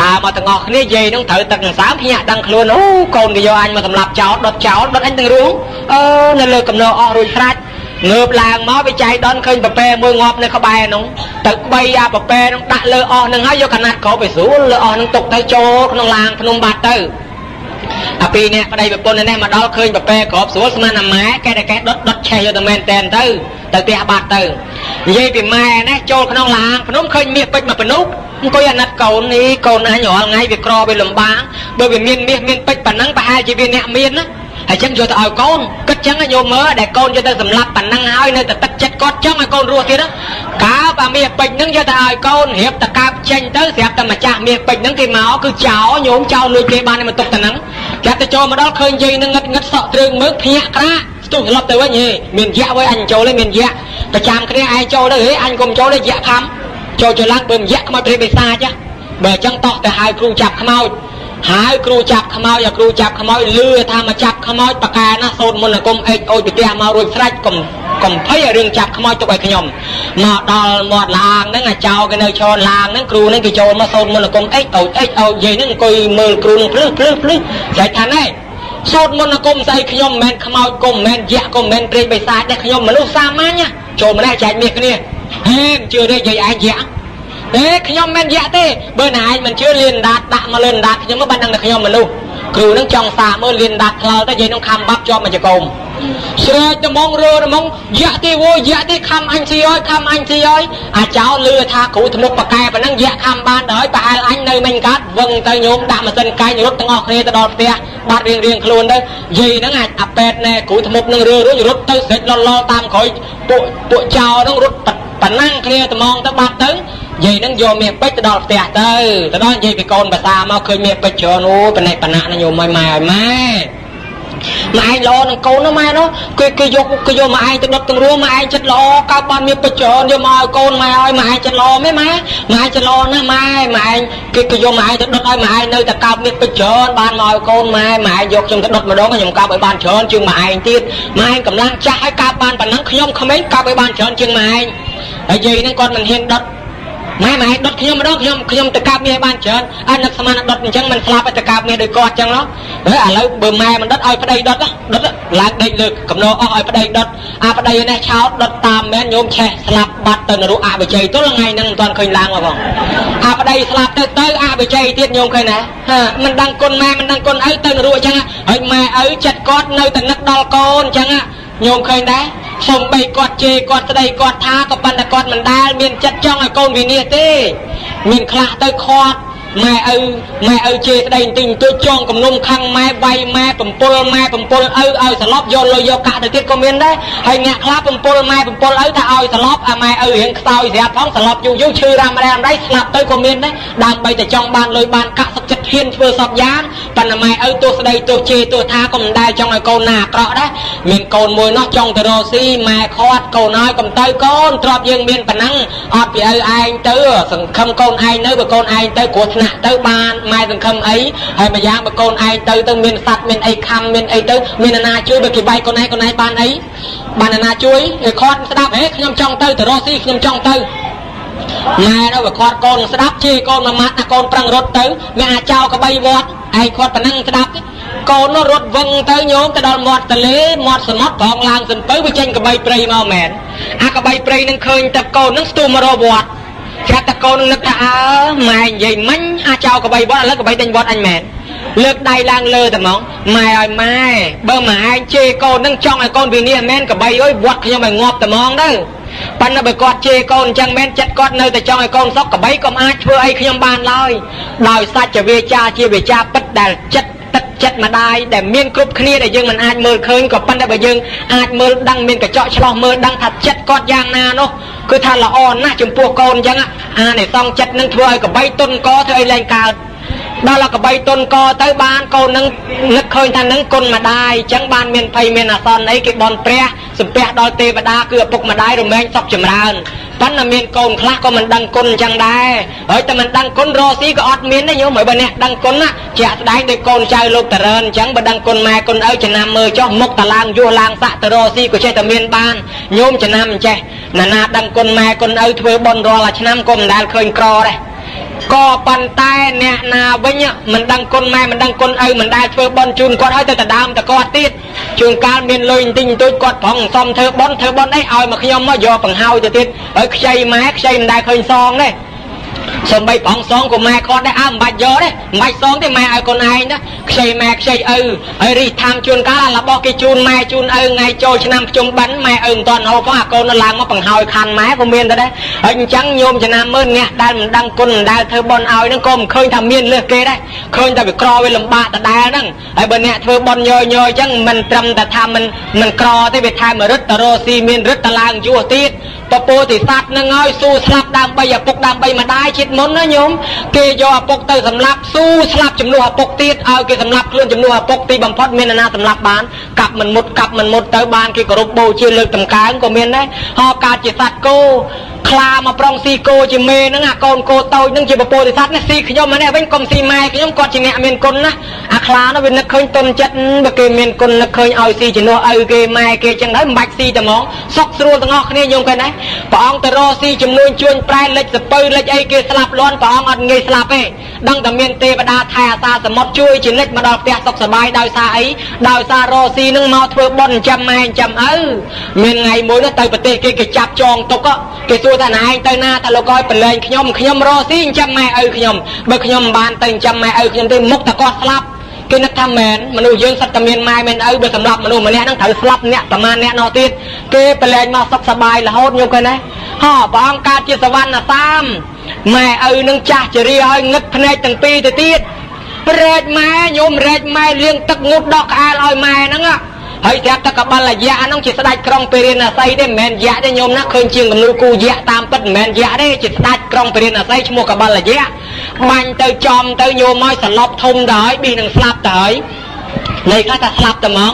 ដើរមកទាំងអស់គ្នាយាយនឹងត្រូវទឹកសើមភ្ញាក់ដឹងខ្លួនអូកូនគេយកអញមកសម្លាប់ចោលដុតចោលដុតអញទាំងរួមអឺនៅលើកំណោអស់រួចស្រេចងើបឡើងមកវាចៃដនឃើញប្រពែមួយងាប់នៅក្បែរនោះទៅបីអាប្រពែនោះដាក់លើអស់នឹងហើយយកកណាត់ក្របទៅស្រួលលើអស់នឹងទុកទៅចូលក្នុងឡានភ្នំបាត់ទៅ អាពីរនាក់ប្តីប្រពន្ធនេះមកដល់ឃើញប្រពែក្របស្រួលស្មានអាម៉ែកែតែកែដុតដុតឆេះយកទៅមែនតែនទៅទៅផ្ទះបាត់ទៅនិយាយពីម៉ែនេះចូលក្នុងឡានភ្នំឃើញមាសពេជ្រមកពនុកអង្គុយអាណិតកូននេះកូនអញរាល់ថ្ងៃវាក្រវាលំបាកបើវាមានមាសមានពេជ្រប៉ុណ្ណឹងប្រហែលជាវាអ្នកមានណា ហើយចឹងយកទៅឲ្យកូនគិតចឹងយកមើលដែលកូនយកទៅសម្លាប់ប៉ុណ្ណឹងហើយនៅតែទឹកចិត្តគាត់ចឹងឲ្យកូនរស់ទៀតកើបអាមាសពេជ្រហ្នឹងយកទៅឲ្យកូនរៀបតកើបចេញទៅស្រាប់តែម្ចាស់មាសពេជ្រហ្នឹងគេមកគឺចោលញោមចោលលួចគេបានមកទុកទៅហ្នឹងគេទៅចូលមកដល់ឃើញយាយហ្នឹងងឹតងឹតសក់ទ្រើងមើលភ្ញាក់ក្រាកស្ទុះត្រឡប់ទៅវិញហេមានយៈវិញអញចូលទេមានយៈប្រចាំគ្នាឯងចូលទៅហេអញកុំចូលទេយៈខំចូលចូលឡើងបើមិនយៈខ្មោចព្រៃបិសាចបើអញ្ចឹងតោះទៅហៅគ្រូចាប់ខ្មោច ហើយគ្រូចាប់ខ្មោចឲ្យគ្រូចាប់ខ្មោចលឺថាមកចាប់ខ្មោចបកែណាសូត្រមន្តអាគមអេចអូចពីផ្ទះមករួចស្រេចកុំកុំភ័យឲ្យរឿងចាប់ខ្មោចទុកឲ្យខ្ញុំមកដល់មាត់ឡាងហ្នឹងអាចោគេនៅឈរឡាងហ្នឹងគ្រូហ្នឹងគេចូលមកសូត្រមន្តអាគមអេចអូចអេចអូចយាយហ្នឹងអង្គុយមើលគ្រូហ្នឹងភ្លឺភ្លឺភ្លឺចែកថាណែសូត្រមន្តអាគមស្អីខ្ញុំមិនមែនខ្មោចគុំមិនមែនយៈគុំមិនមែនព្រេងបិសាចទេខ្ញុំមនុស្សសាមញ្ញចូលម្នាក់ចែកមាសគ្នាហេជឿទេយាយឯងយៈ ទេខ្ញុំមិនយៈទេបើណាឯងមិនជឿលៀនដាតដាក់មកលឿនដាតខ្ញុំមកបានដឹងតែខ្ញុំមនុស្សគ្រូនឹងចង់សាមើលលៀនដាតខ្លោទៅយាយនឹងខំបាប់ជាប់មកចកុំស្រែកត្មងរើត្មងយៈទេវោយៈទេខំអញស៊ីអើយខំអញស៊ីអើយអាចោលឺថាគ្រូធ្មុកបកែប៉ុណ្ណឹងយៈខំបានដល់ប្រហែលអញនៅមិញកាត់វឹងទៅញោមដាក់ម៉ាស៊ីនកាញ់រត់ទាំងអស់គ្នាទៅដល់ផ្ទះបាត់រៀងរៀងខ្លួនទៅយាយហ្នឹងអាចអាប៉ែតណែគ្រូធ្មុកនឹងរើរួចរត់ទៅស្រេចលលតាមក្រោយពួកពួកចោហ្នឹងរត់ប៉ ណ្ណឹងគ្នាត្មងទៅបាត់ទៅយាយនឹងយកមាសពេជ្រទៅដល់ផ្ទះទៅទៅដល់និយាយពីកូនភាសាមកឃើញមាសពេជ្រច្រើនអូបណិបណៈណាញោមឲ្យម៉ែឲ្យម៉ែម៉ែឯងល្អនឹងកូននោះម៉ែនោះគេគេយកគេយកម៉ែឯងទៅដុតទាំងរួមម៉ែឯងចិត្តល្អកើតបានមានពេជ្រច្រើនយកមកឲ្យកូនម៉ែឲ្យម៉ែឯងចិត្តល្អមែនម៉ែម៉ែចិត្តល្អណាស់ម៉ែម៉ែឯងគេគេយកម៉ែឯងទៅដុតឲ្យម៉ែឯងនៅតែកើតមានពេជ្រច្រើនបានមកឲ្យកូនម៉ែម៉ែឯងយកខ្ញុំទៅដុតម្ដងខ្ញុំកើតឲ្យបានច្រើនជាងម៉ែឯងទៀតម៉ែឯងកម្លាំងចាស់ឲ្យកើតបានប៉ុណ្ណឹងខ្ញុំក្មេងកើតឲ្យបានច្រើនជាងម៉ែឯង ហើយយាយហ្នឹងគាត់មិនហ៊ានដុតម៉ែម៉ែដុតខ្ញុំម្ដងខ្ញុំខ្ញុំទៅកាប់មាសបានច្រើនអញនឹកស្មានដុតអញ្ចឹងមិនស្លាប់ទៅកាប់មាសដោយគាត់អញ្ចឹងណោះហើយឥឡូវបើម៉ែមិនដុតឲ្យប្តីដុតដុតឡើងដេកលើកំណោអស់ឲ្យប្តីដុតអាប្តីនេះឆោតដុតតាមមែនញោមឆេះស្លាប់បាត់ទៅនរកអបិជ័យទល់ថ្ងៃហ្នឹងមិនទាន់ឃើញឡើងមកផងអាប្តីស្លាប់ទៅទៅអបិជ័យទៀតញោមឃើញណាមិនដឹងគុណម៉ែមិនដឹងគុណឪទៅនរកអញ្ចឹងហើយម៉ែឪចិត្តគាត់នៅតែនឹកដល់កូនអញ្ចឹងញោមឃើញដែរ សំបីគាត់ជេរគាត់ស្ដីគាត់ថាក៏ប៉ុន្តែគាត់មិនដែលមានចិត្តចង់ឲ្យកូនវិនិច្ឆ័យទេ មានខ្លះទៅខាត់ ម៉ែឪម៉ែឪជេរស្ដីបន្តិចបន្តួចចងគំនុំខឹងម៉ែវាយម៉ែបំពល់ម៉ែបំពល់ឪឲ្យស្លាប់យកលុយយកកាក់ទៅទៀតក៏មានដែរហើយអ្នកខ្លះបំពល់ម៉ែបំពល់ឪថាឲ្យស្លាប់អាម៉ែឪរៀងខ្សោយស្រាប់ផងស្លាប់យូរយូរឈឺរ៉ាំរ៉ែរ៉ាំរ៉ៃស្លាប់ទៅក៏មានដែរដើម្បីតែចង់បានលុយបានកាក់សុខចិត្តហ៊ានធ្វើសពយ៉ាងប៉ុន្តែម៉ែឪទោះស្ដីទោះជេរទោះថាក៏មិនដែលចង់ឲ្យកូនណាអាក្រក់ដែរមានកូនមួយនោះចង់ទៅរកស៊ីម៉ែខាត់កូនហើយកុំទៅកូនទ្របយើងមានប៉ុណ្ណឹងអត់ពីឪឯងទៅសង្ឃឹមកូនឯងនៅបើកូនឯងទៅគ្រោះថ្នាក់ទៅបានម៉ែសង្ឃឹមអីហើយម្យ៉ាងបើកូនឯងទៅទៅមានសัตว์មានអីខំមានអីទៅមានអាណាជួយបើគេបាយកូនឯងកូនឯងបានអីបានអាណាជួយគេខាត់ស្ដាប់ហេខ្ញុំចង់ទៅទៅរកស៊ីខ្ញុំចង់ទៅម៉ែនៅវាខាត់កូនស្ដាប់ជេរកូនមួយម៉ាត់ណាកូនប្រឹងរត់ទៅមានអាចោកបីវត្តឯងខាត់ប៉ុណ្ណឹងស្ដាប់កូននោះរត់វឹងទៅញោមទៅដល់មាត់ទន្លេមាត់សមុទ្រប្រងឡើងសិនទៅវាចេញកបីព្រៃមកមែនអាកបីព្រៃនឹងឃើញតែកូននឹងស្ទុះមករកវត្ត ច្រាត់តកូននឹកថាអើម៉ែនិយាយមិញអាចោកបីវត្តឥឡូវកបីដេញវត្តអញមែនលើកដៃឡើងលើតែហ្មងម៉ែឲ្យម៉ែបើម៉ែឯងជេរកូននឹងចង់ឲ្យកូនវិនិច្ឆ័យមែនកបីអើយវត្តខ្ញុំឲ្យងាប់តែហ្មងទៅប៉ុន្តែបើគាត់ជេរកូនអញ្ចឹងមែនចិត្តគាត់នៅតែចង់ឲ្យកូនសុខកបីក៏អាចធ្វើអីខ្ញុំបានឡើយដោយសច្ចវាចាជាវាចាពិតដែលចិត្តទឹកចិត្តម្ដាយដែលមានគ្រប់គ្នាដែលយើងមិនអាចមើលឃើញក៏ប៉ុន្តែបើយើងអាចមើលដឹងមានកញ្ចក់ឆ្លោះមើលដឹងថាចិត្តគាត់យ៉ាងណានោះ គឺថាល្អណាស់ចំពោះកូនអញ្ចឹងអានិសងចិត្តនឹងធ្វើឲ្យកបីទុនកធ្វើឲ្យលែងកើត ដល់កបីទុនកទៅបានកូននឹងនឹកឃើញថានឹងគុណម្ដាយអញ្ចឹងបានមានភ័យមានអាសន្នអីគេបន់ព្រះសំពះដល់ទេវតាគឺឪពុកម្ដាយរមែងសុខចម្រើនប៉ុន្តែមានកូនខ្លះក៏មិនដឹងគុណអញ្ចឹងដែរហើយតែមិនដឹងគុណរស់ស៊ីក៏អត់មានដែរញោមហើយបើអ្នកដឹងគុណណាជាក់ស្ដែងដោយកូនចៅលោកតរើនអញ្ចឹងបើដឹងគុណម៉ែគុណឪចំណាំមើលចុះមុខតឡើងយោះឡើងសាក់ទៅរស់ស៊ីក៏ចេះតែមានបានញោមចំណាំអញ្ចេះណាណាដឹងគុណម៉ែគុណឪធ្វើបន់រាល់ឆ្នាំក៏មិនដែលឃើញក្រដែរ ក៏ប៉ុន្តែអ្នកណាវិញមិនដឹងគុណម៉ែមិនដឹងគុណឪមិនដែលធ្វើបន់ជូនគាត់ឲ្យទៅដដើមតគាត់ទៀតជួនកាលមានលុយបន្តិចបន្តួចគាត់ប្រងសំធ្វើបន់ធ្វើបន់អីឲ្យមកខ្ញុំមកយកបង្ហើយទៅទៀតហើយខ្ចីម៉ែខ្ចីមិនដែលឃើញសងទេ សំបីប្រងសងក៏ម៉ែគាត់ដែរអើមិនបាច់យកទេមិនបាច់សងទេម៉ែឲ្យកូនឯងណាខ្ចីម៉ែខ្ចីឪហើយរីតាមជួនកាលរបស់គេជូនម៉ែជូនឪថ្ងៃចូលឆ្នាំភ្ជុំបិណ្ឌម៉ែឪមិនទាន់ហូបផងអាកូននៅឡើងមកបង្ហើយខាន់ម៉ែក៏មានដែរហើយអញ្ចឹងញោមចំណាំមើលអ្នកដែលមិនដឹងគុណមិនដែលធ្វើបន់ឲ្យហ្នឹងក៏មិនឃើញថាមានលើសគេដែរឃើញតែវាក្រវាលំបាកដដែលហ្នឹងហើយបើអ្នកធ្វើបន់ញយញយអញ្ចឹងមិនត្រឹមតែថាមិនមិនក្រទេវាថែមរិទ្ធតរស៊ីមានរិទ្ធតឡើងយោទៀត ពពោធិសត្វនឹងឲ្យស៊ូស្លាប់ដើម្បីឪពុកដើម្បីម្ដាយជាតិមុនណាញោមគេយកឪពុកទៅសម្លាប់ស៊ូស្លាប់ចំនួនឪពុកទៀតឲ្យគេសម្លាប់ខ្លួនចំនួនឪពុកទីបំផុតមាននរណាសម្លាប់បានកាប់មិនមុតកាប់មិនមុតទៅបានគេគោរពបូជាលើកតម្កើងក៏មានដែរហោកើតជាសត្វគោខ្លាមកប្រងស៊ីគោជាមេហ្នឹងអាកូនគោតូចហ្នឹងជាពពោធិសត្វណាស៊ីខ្ញុំម្នាក់វិញកុំស៊ីម៉ែខ្ញុំគាត់ជាអ្នកមានគុណណាអាខ្លានោះវានឹកឃើញទុនចិត្តបើគេមានគុណនឹកឃើញឲ្យស៊ីជំនួសឪគេម៉ែគេចឹងហើយមិនបាច់ស៊ីតែហ្មងសុខស្រួលទាំងអស់គ្នាញោមឃើញណាព្រះអង្គទៅរកស៊ីចំនួនជួញប្រែលិចសពៅលិចអីគេស្លាប់លន់ព្រះអង្គអត់ងាយស្លាប់ទេដឹងតែមានទេវតាថែអាសាសមុទ្រជួយជានិច្ចមកដល់ផ្ទះសុខសប្បាយដោយសារអីដោយសាររកស៊ីនឹងមកធ្វើបុណ្យចាំម៉ែចាំឪមានថ្ងៃមួយនោះទៅប្រទេសគេគេចាប់ចងទុកគេសួរថាណែឯងទៅណាថាលោកឲ្យប្រឡែងខ្ញុំខ្ញុំរកស៊ីចាំម៉ែឪខ្ញុំបើខ្ញុំមិនបានទៅចាំម៉ែឪខ្ញុំទេមុខតែគាត់ស្លាប់គេនឹកថាមែនមនុស្សយើងសិតតែមានម៉ែមានឪបើសម្រាប់មនុស្សម្នាក់ហ្នឹងត្រូវស្លាប់អ្នកប្រមាណអ្នកនោះទៀតគេប្រឡែងមកសុខសប្បាយរហូតញោមឃើញទេហោព្រះអង្គកើតជាសវណ្ណសាមម៉ែឪនឹងចាស់ជរាឲ្យងឹតភ្នែកទាំងពីរទៅទៀតរែកម៉ែញោមរែកម៉ែលៀងទឹកងូតដកក្អែលឲ្យម៉ែហ្នឹង ហើយត្រាប់តែកបលយៈហ្នឹងជាស្ដេចក្រុងពេរិណស័យទេមិនមែនយៈទេញោមណាឃើញជាងគំនូគូយៈតាមពិតមិនមែនយៈទេជាស្ដេចក្រុងពេរិណស័យឈ្មោះកបលយៈបាញ់ទៅចំទៅញោមមកសន្លប់ធំទៅហើយប៊ីនឹងស្លាប់ទៅហើយលេខខ្លះថាស្លាប់តែហ្មង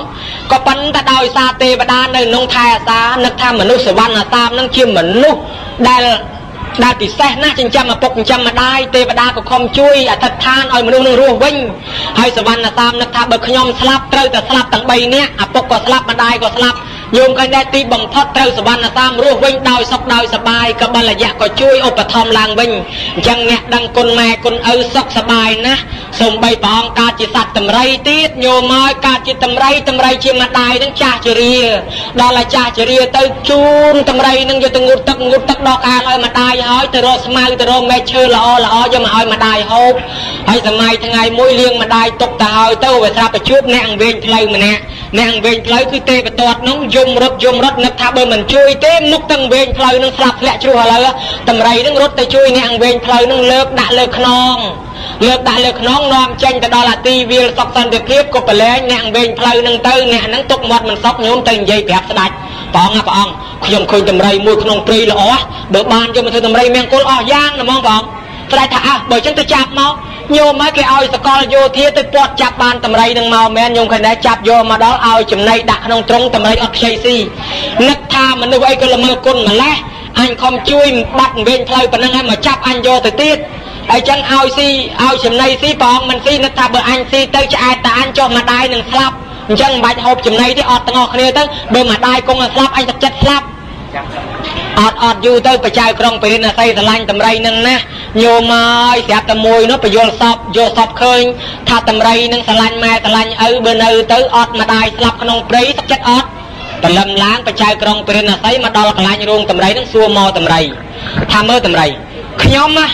ក៏ប៉ុន្តែដោយសារទេវតានៅក្នុងថែអាសានឹកថាមនុស្សសវណ្ណអាសាមនឹងជាមនុស្សដែល ដែលពិសេសណាស់ចិញ្ចឹមឪពុកចិញ្ចឹមម្ដាយទេវតាក៏ខំជួយអធិដ្ឋានឲ្យមនុស្សនឹងរស់វិញហើយសវណ្ណសាមនឹកថាបើខ្ញុំស្លាប់ត្រូវតែស្លាប់ទាំង3នាក់ឪពុកក៏ស្លាប់ម្ដាយក៏ស្លាប់ ញោមឃើញដែរទីបំផុតត្រូវសវណ្ណសាមរស់វិញដោយសុខដោយសបាយកបលយៈក៏ជួយឧបត្ថម្ភឡើងវិញអញ្ចឹងអ្នកដឹងគុណម៉ែគុណឪសុខសបាយណាស់សូម្បីព្រះអង្គកើតជាសត្វតម្រៃទៀតញោមមកកើតជាតម្រៃតម្រៃជាម្ដាយនឹងចាស់ជរាដល់តែចាស់ជរាទៅជូនតម្រៃនឹងយកទៅងូតទឹកងូតទឹកដកអាលឲ្យម្ដាយហើយទៅរកស្មៅទៅរកមែកឈើល្អល្អយកមកឲ្យម្ដាយហូបហើយសម័យថ្ងៃមួយលៀងម្ដាយទុកទៅហើយទៅវាស្រាប់ទៅជួបអ្នកអង្វែងផ្លូវម្នាក់ អ្នកអង្វែងផ្លូវគឺទេវតានោះយំរត់យំរត់នឹកថាបើមិនជួយទេមុខទាំងវែងផ្លូវនឹងស្លាប់ធ្លាក់ជ្រោះឥឡូវតម្រៃនឹងរត់ទៅជួយអ្នកអង្វែងផ្លូវនឹងលើកដាក់លើខ្នងលើកដាក់លើខ្នងនាំចេញទៅដល់អាទីវាលសុកសន្តិភាពក៏ប្រឡែងអ្នកវែងផ្លូវនឹងទៅអ្នកនឹងទុកមាត់មិនសុកញោមទៅនិយាយប្រាប់ស្ដាច់ព្រះអង្គព្រះអង្គខ្ញុំឃើញតម្រៃមួយក្នុងព្រៃល្អបើបានយកមកធ្វើតម្រៃមង្គលអស់យ៉ាងណាហ្មងព្រះអង្គស្ដេចថាអើបើចឹងទៅចាប់មក ញោមមកគេឲ្យសកលយោធាទៅពាត់ចាប់បានតម្រៃនឹងមកមែនញោមឃើញដែរចាប់យកមកដល់ឲ្យចំណៃដាក់ក្នុងត្រង់តម្រៃអត់ខ្ចីស៊ីនឹកថាមនុស្សអីក៏ល្មើគុណម្លេះអញខំជួយបាត់វិញផ្លូវប៉ុណ្ណឹងហើយមកចាប់អញយកទៅទៀតហើយចឹងឲ្យស៊ីឲ្យចំណៃស៊ីព្រះអង្គមិនស៊ីនឹកថាបើអញស៊ីទៅឆ្អែតតាអញចុះម្ដាយនឹងស្លាប់អញ្ចឹងមិនបាច់ហូបចំណីទេអត់ទាំងអស់គ្នាទៅបើម្ដាយគង់ឲ្យស្លាប់អញទឹកចិត្តស្លាប់ អត់អត់យូរទៅបច្ចៅក្រុងពរិណស័យស្រឡាញ់តម្រៃនឹងណាញោមហើយស្រាប់តែមួយនោះបយលសពយកសពឃើញថាតម្រៃនឹងស្រឡាញ់ម៉ែស្រឡាញ់ឪបើនៅទៅអត់ម្ដាយស្លាប់ក្នុងព្រៃទឹកចិត្តអត់ព្រលឹមឡើងបច្ចៅក្រុងពរិណស័យមកដល់កន្លែងរោងតម្រៃនឹងសួរមកតម្រៃថាមើលតម្រៃខ្ញុំណា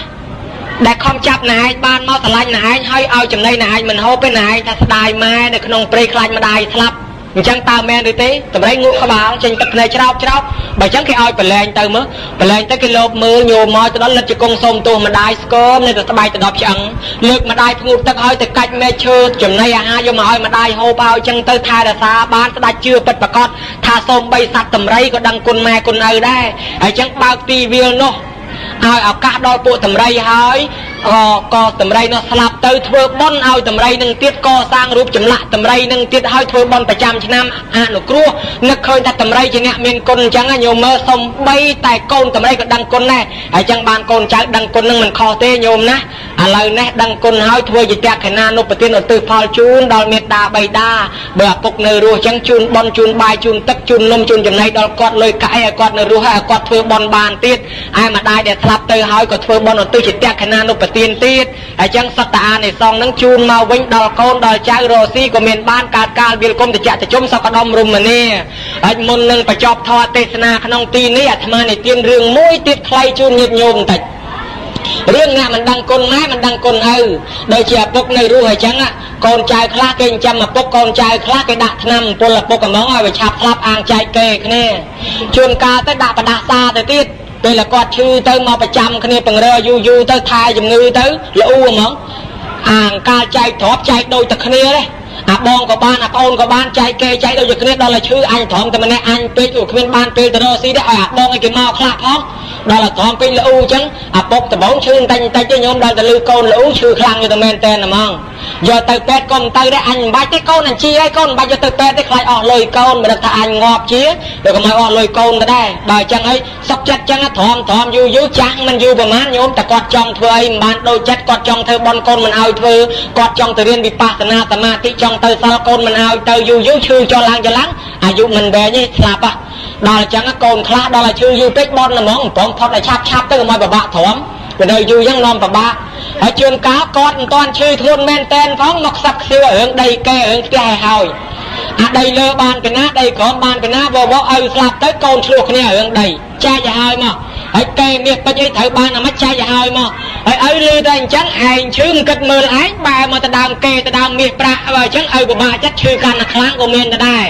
ដែលខំចាប់ណែឯងបានមកស្រឡាញ់ណែឯងហើយឲ្យចំណីណែឯងមិនហូបទេណែឯងថាស្ដាយម៉ែនៅក្នុងព្រៃខ្លាញ់ម្ដាយស្លាប់ អញ្ចឹងតើមែនឬទេតម្រៃងក់ក្បាលចេញទឹកភ្នែកច្រោបច្រោបបើអញ្ចឹងគេឲ្យប្រឡែងទៅមើលប្រឡែងទៅគេលោបមើលញោមមកទៅដល់លិតជង្គង់សុំទោសម្ដាយស្គមនៅទៅស្បែកទៅដល់ឆ្អឹងលើកម្ដាយធ្ងូតទឹកឲ្យទៅកាច់មែកឈើចំណីអាហារយកមកឲ្យម្ដាយហូបឲ្យអញ្ចឹងទៅថែរក្សាបានស្ដាច់ជឿពិតប្រកបថាសូមបីសត្វតម្រៃក៏ដឹងគុណម៉ែគុណឪដែរហើយអញ្ចឹងបើកទីវាលនោះឲ្យឱកាសដល់ពួកតម្រៃហើយ ក៏តម្រៃនោះស្លាប់ទៅធ្វើបន់ឲ្យតម្រៃនឹងទៀតកសាងរូបចម្លាក់តម្រៃនឹងទៀតឲ្យធ្វើបន់ប្រចាំឆ្នាំអនុគ្រោះនឹកឃើញថាតម្រៃជាអ្នកមានគុណអញ្ចឹងញោមមើលសំបីតែកូនតម្រៃក៏ដឹងគុណដែរហើយអញ្ចឹងបានកូនចៅដឹងគុណនឹងមិនខុសទេញោមណាឥឡូវនេះដឹងគុណហើយធ្វើជាតក្ខណានុប្រទានឧទ្ទិសផលជូនដល់មេត្តាបៃតាបើឪពុកនៅរស់អញ្ចឹងជូនបន់ជូនបាយជូនទឹកជូននំជូនចំណីដល់គាត់លុយកាក់ឲ្យគាត់នៅរស់ហើយគាត់ធ្វើបន់បានទៀតឯម្ដាយដែលស្លាប់ទៅហើយក៏ធ្វើបន់ឧទ្ទិសជាតក្ខណានុប្រទានទៀតអញ្ចឹងសត្វតាអានិសងនឹងជូនមកវិញដល់កូនដល់ចៅរស៊ីក៏មានបានកើតកាលវាលគុំតចតជុំសក្ដុមរមនីហើយមុននឹងបញ្ចប់ធម៌ទេសនាក្នុងទីនេះអាត្មានិទានរឿងមួយទៀតខ្លីជូនញាតិញោមបន្តិចរឿងអ្នកមិនដឹងគុណម៉ែមិនដឹងគុណឪដូចជាឪពុកនៅរស់អញ្ចឹងកូនចៅខ្លះគេចិញ្ចឹមឪពុកកូនចៅខ្លះគេដាក់ថ្នាំពលឪពុកហ្មងឲ្យវាឆាប់ស្លាប់អាងចែកគេគ្នាជួនកាលទៅដាក់បដាសាទៅទៀត ពេលគាត់ឈឺទៅមកប្រចាំគ្នាពង្រើយូរយូរទៅថែជំងឺទៅល្អហ្មងអាងកាលចែកទ្រព្យចែកដូចតែគ្នាទេ អាបងក៏បានអាប្អូនក៏បានចែកគេចែកដូចគ្នាដល់តែឈឺអញត្រង់តែម្នាក់អញពេកគ្មានបានពេលទៅរកស៊ីទេឲ្យអាបងឲ្យគេមកខ្លះផងដល់តែត្រង់ពេកល្អអញ្ចឹងអាពុកដបងឈឺតែតិចទេញោមដល់តែលឺកូនល្អឈឺខ្លាំងយូរតែមែនតែនហ្មងយកទៅពេទ្យក៏មិនទៅដែរអញមិនបាច់ទេកូនអញជាហើយកូនមិនបាច់យកទៅពេទ្យទេខ្លាចអស់លុយកូនមិនដឹងថាអញងាប់ជាទៅកុំឲ្យអស់លុយកូនទៅដែរបើអញ្ចឹងហើយសុកចិត្តអញ្ចឹងត្រង់ត្រង់យូរយូរចាស់មិនយូរប្រហែលញោមតែគាត់ចង់ធ្វើអីមិនបានដូចចិត្តគាត់ចង់ធ្វើបន់កូនមិនឲ្យធ្វើគាត់ចង់ទៅរៀនវិបស្សនាសមាធិចង់ទៅសិលកូនមិនឲ្យទៅយូរយូរឈឺចុះឡើងចឡើងអាយុមិនវែងទេស្លាប់ហ่ะដល់អញ្ចឹងកូនខ្លះដល់ឲ្យឈឺយូរពេកបន់ហ្មងប្រងផុតឲ្យឆាប់ឆាប់ទៅកុំឲ្យពិបាកទ្រាំទៅនៅយូរអញ្ចឹងនាំពិបាកហើយជួនកាលគាត់មិនតាន់ឈឺធ្ងន់មែនតែនផងមកខ្សឹបខ្សឿរឿងដីកែរឿងផ្ទះឲ្យហើយអាដីលើបានកណាដីក្រោមបានកណាវវឲ្យស្លាប់ទៅកូនឆ្លោះគ្នារឿងដីចែកឲ្យហើយមក ហើយកែមាសពេជ្រអីត្រូវបានអាមិនចែកឲ្យហើយមកហើយឪលឺតែអញ្ចឹងឯងឈឺមិនគិតមើលឯងបែរមកទៅដើមកេទៅដើមមាសប្រាក់បើអញ្ចឹងឪពិបាកចិត្តឈឺកាន់តែខ្លាំងក៏មានដែរ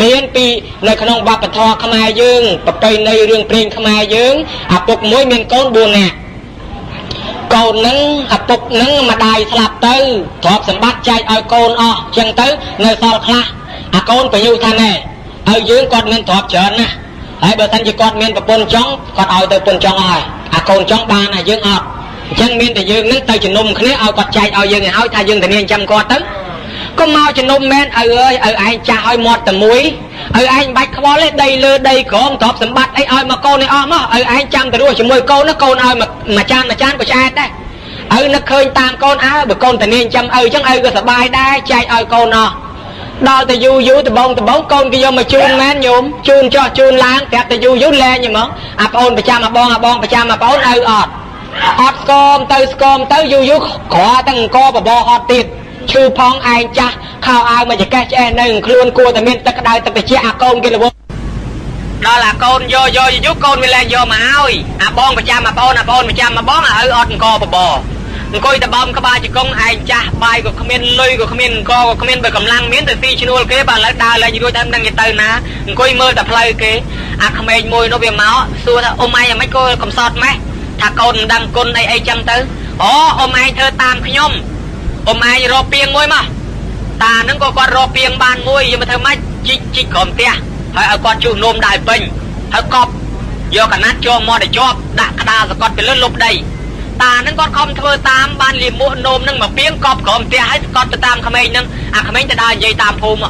មានពីនៅក្នុងវប្បធម៌ខ្មែរយើងប្រពៃណីរឿងព្រេងខ្មែរយើងអាពុកមួយមានកូន4នាក់កូននឹងឪពុកនឹងម្ដាយស្លាប់ទៅទ្រព្យសម្បត្តិចែកឲ្យកូនអស់អញ្ចឹងទៅនៅសល់ខ្លះអាកូនបញ្ញុថាណែហើយយើងគាត់មានទ្រព្យច្រើនណាស់ ហើយបើសិនជាគាត់មានប្រពន្ធចង់គាត់ឲ្យទៅប្រពន្ធចង់ហើយអាកូនចង់បានអាយើងអត់អញ្ចឹងមានតែយើងនឹងទៅជំនុំគ្នាឲ្យគាត់ចែកឲ្យយើងឲ្យថាយើងធានាចាំគាត់ទៅកុំមកជំនុំមែនឪអើយឪឯងចាស់ឲ្យមាត់តែមួយឪឯងបាច់ខ្វល់ទេដីលើដីក្រមទ្រព្យសម្បត្តិអីឲ្យមកកូននេះអស់មកឪឯងចាំទៅរស់ជាមួយកូនណាកូនឲ្យមួយចានមួយចានក៏ឆ្អែតដែរឪនឹកឃើញតាមកូនអើបើកូនតានាងចាំឪអញ្ចឹងឪក៏សប្បាយដែរចែកឲ្យកូនអស់ ដល់ទៅយូរយូរដបងដបងកូនគេយកមកជូនមែនញោមជូនចោះជូនឡើងប្រាប់ទៅយូរយូរលែងហ្មងអាប្អូនប្រចាំអាបងអាបងប្រចាំអាប្អូនឪអត់អត់ស្គមទៅស្គមទៅយូរយូរក្រទាំងអង្គបបហត់ទៀតឈឺផងឯងចាស់ខោអាវមកចកេះឆ្អែនៅខ្លួនគួរតែមានទឹកក្តៅទឹកត្រជាក់អាកូនគេលវដល់អាកូនយកយកយូរកូនវាលែងយកមកឲ្យអាបងប្រចាំអាបងអាបងប្រចាំអាបងអាឪអត់អង្គបប អង្គុយតបំក្បាលជង្គង់ឯងចាស់បាយក៏គ្មានលុយក៏គ្មានអង្គក៏គ្មានបើកម្លាំងមានទៅទីឈ្នួលគេបើឥឡូវដើរលេងរួចតែនឹងទៅណាអង្គុយមើលតែផ្លូវគេអាក្មេងមួយនោះវាមកសួរថាអ៊ំឯងយ៉ាងម៉េចក៏កំសត់ម៉េះថាកូនមិនដឹងគុណអីអីចឹងទៅអូអ៊ំឯងធ្វើតាមខ្ញុំអ៊ំឯងរកពីងមួយមកតានឹងក៏គាត់រកពីងបានមួយយកមកធ្វើម៉េចជីកជីកក្រុមផ្ទះហើយឲ្យគាត់ជួសនោមដែរពេញហើយកប់យកកណាត់ចូលមកដល់ជាប់ដាក់ក្តារសកត់ទៅលើលុបដី តានឹងគាត់ខំធ្វើតាមបានលៀមួកនោមនឹងមកពីងកប់ក្រុមផ្ទះហើយស្កត់ទៅតាមក្មេងនឹងអាក្មេងទៅដើរនិយាយតាមភូមិ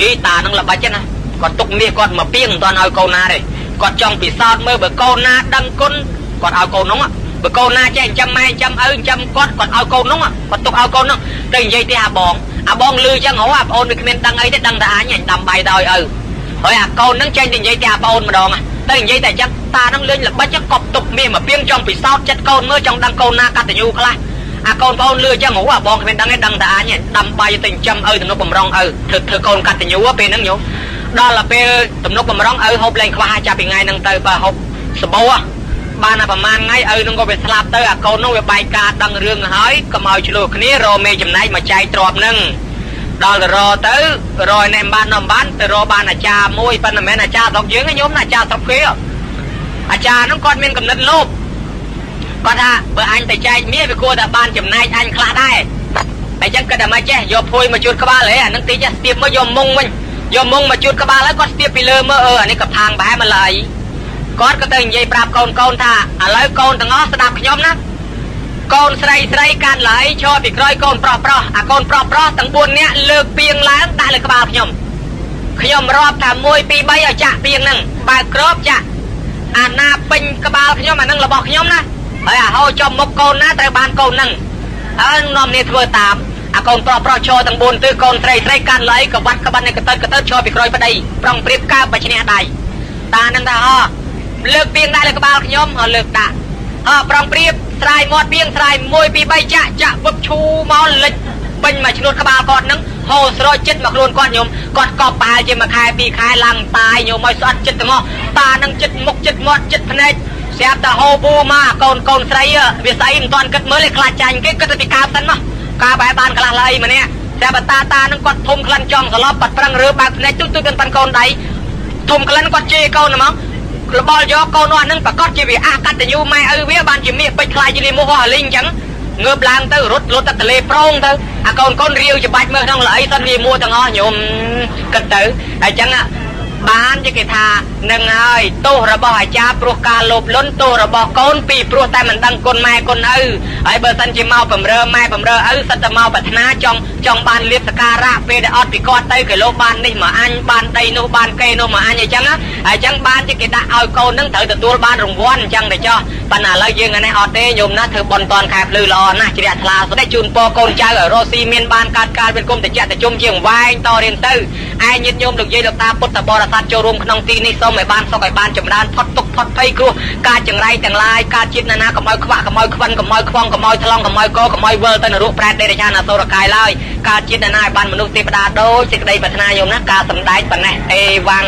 អីតានឹងល្បិចណាគាត់ទុកមាសគាត់មកពីងមិនទាន់ឲ្យកូនណាទេគាត់ចង់ពិសោធន៍មើលបើកូនណាដឹងគុណគាត់ឲ្យកូននោះបើកូនណាចេះចិញ្ចឹមម៉ែចិញ្ចឹមឪចិញ្ចឹមគាត់គាត់ឲ្យកូននោះគាត់ទុកឲ្យកូននោះទៅនិយាយទេអាបងអាបងលឺចឹងហ៎អាប្អូនវាគ្មានដឹងអីទេដឹងតែអញដាំបាយទៅឲ្យឪហើយអាកូននឹងចេញទៅនិយាយទេអាប្អូនម្ដង ទៅនិយាយតែចឹងតានឹងលេងល្បិចកប់ទុកមាសមកពីងចង់ពិសោធន៍ចិត្តកូនមើលចង់ដឹងកូនណាកតញ្ញូខ្លះអាកូនប្អូនលឺចឹងហ៎អាបងគ្មានដឹងទេដឹងតែអញដាំបាយទៅចិញ្ចឹមឪទំនុកបំរុងឪធ្វើធ្វើកូនកតញ្ញូពេលហ្នឹងញោមដល់ពេលទំនុកបំរុងឪហូបលេងខ្វះចាប់ពីថ្ងៃហ្នឹងទៅបើហូបសបោបានតែប្រហែលថ្ងៃឪនឹងក៏វាស្លាប់ទៅអាកូននោះវាបែកការដឹងរឿងហើយកុំឲ្យឆ្លោះគ្នារមេចំណែកមកចែកទ្រពនឹង ដល់ទៅរទៅរយនេះបាននំបានទៅរបានអាចារ្យមួយប៉ុន្តែមិនមែនអាចារ្យស្រុកយើងទេញោមអាចារ្យស្រុកគេអាចារ្យហ្នឹងគាត់មានកំណត់លោភគាត់ថាបើអញទៅចែកមាសវាគួរតែបានចំណែកអញខ្លះដែរអញ្ចឹងគាត់តែមកចេះយកភួយមកជួតក្បាលហ៎អានឹងទីចេះស្ទាបមកយកមុងវិញយកមុងមកជួតក្បាលហើយគាត់ស្ទាបពីលើមើលអឺអានេះក៏ផាងបែរមកឡើយគាត់ក៏ទៅនិយាយប្រាប់កូនកូនថាឥឡូវកូនទាំងអស់ស្ដាប់ខ្ញុំណា កូនស្រីស្រីកាន់ឡើយឈរពីក្រោយកូនប្រុសប្រុសអាកូនប្រុសប្រុសទាំង4នាក់លើកពីងឡើងដាក់លើក្បាលខ្ញុំខ្ញុំរាប់ថា1 2 3ឲ្យចាក់ពីងហ្នឹងបើក្របចាក់អាណាពេញក្បាលខ្ញុំអាហ្នឹងរបស់ខ្ញុំណាហើយអាហោចំមុខកូនណាត្រូវបានកូនហ្នឹងហើយនាំគ្នាធ្វើតាមអាកូនប្រុសប្រុសឈរទាំង4ទិសកូនស្រីស្រីកាន់ឡើយក៏បាត់ក្បាត់នេះកតិតកតិតឈរពីក្រោយប្តីប្រងព្រៀបកើបបឈ្នះដៃតានឹងថាអលើកពីងដាក់លើក្បាលខ្ញុំអលើកដាក់អប្រងព្រៀប ស្រាយមាត់ពីងស្រាយ1 2 3ចាក់ចាក់វឹកឈូមកលិចពេញមកឈ្នួតក្បាលគាត់នឹងហូរស្រោចចិត្តមកខ្លួនគាត់ញោមគាត់កប់ប្រហែលជាមួយខែពីរខែឡើងតាយញោមឲ្យស្អត់ចិត្តទាំងអស់តានឹងចិត្តមុខចិត្តមាត់ចិត្តភ្នែកស្រាប់តែហូបូមកកូនកូនស្រីវាស្អីមិនទាន់គិតមើលឯខ្លាចចាញ់គេគិតទៅពីកើបសិនមកកើបែបបានខ្លះឡើយម្នាក់តែបតាតានឹងគាត់ធំក្លិនចំសឡប់បាត់ប្រឹងរើបើកភ្នែកទុយទុយបានប៉ាន់កូនដៃធំក្លិនគាត់ជេរកូនហ្មង របល់យកកូននោះហ្នឹងប្រកាសជាវាអះកតញ្ញូម៉ែឪវាបានជាមាសពេជ្រខ្លាយជាលីមោះអស់លីងអញ្ចឹងងើបឡើងទៅរត់លុតទៅទលេប្រងទៅអាកូនកូនរាវច្បាច់មើលក្នុងល្អីសិនវាមួទាំងអស់ញោមគិតទៅអញ្ចឹង បានជាគេថានឹងហើយទោសរបស់អាចារ្យព្រោះការលោភលន់ទោសរបស់កូនពីព្រោះតែមិនដឹងគុណម៉ែគុណឪហើយបើសិនជាមកបំរើម៉ែបំរើឪសិតតែមកប្រាថ្នាចង់ចង់បានលៀបសការៈពេលដែលអត់ពីគាត់ទៅគេលោបាននេះមកអញបានដីនោះបានគេនោះមកអញអញ្ចឹងហើយអញ្ចឹងបានជាគេដាក់ឲ្យកូននឹងត្រូវទទួលបានរង្វាន់អញ្ចឹងទៅចោះប៉ុន្តែឥឡូវយើងនេះអត់ទេញោមណាធ្វើបន់តនខែភ្លឺល្អណាស់ជ្រះថ្លាសុទ្ធជូនពរកូនចៅឲ្យរស់ស៊ីមានបានកើតការមានគុំតិចតិជុំជាងវែងតរៀនទៅឯញាតិញោមលោកយាយលោកតាពុទ្ធបរិស័ទចូលរួមក្នុងទីនេះសូមឲ្យបានសុខឲ្យបានចម្រើនផុតទុក្ខផុតភ័យគ្រោះការចង្រៃទាំងឡាយការជាតិណានាកុំឲ្យខ្វះកុំឲ្យខ្វិនកុំឲ្យខ្វងកុំឲ្យថ្លង់កុំឲ្យកកុំឲ្យវិលទៅនរកប្រែតដេរញ្ញានអសុរកាយឡើយការជាតិណានាឲ្យបានមនុស្សទេវតាដូចសេចក្តីប្រាថ្នាញោមណាការសំដែងប៉ុណ្ណេះអេវ៉ាំង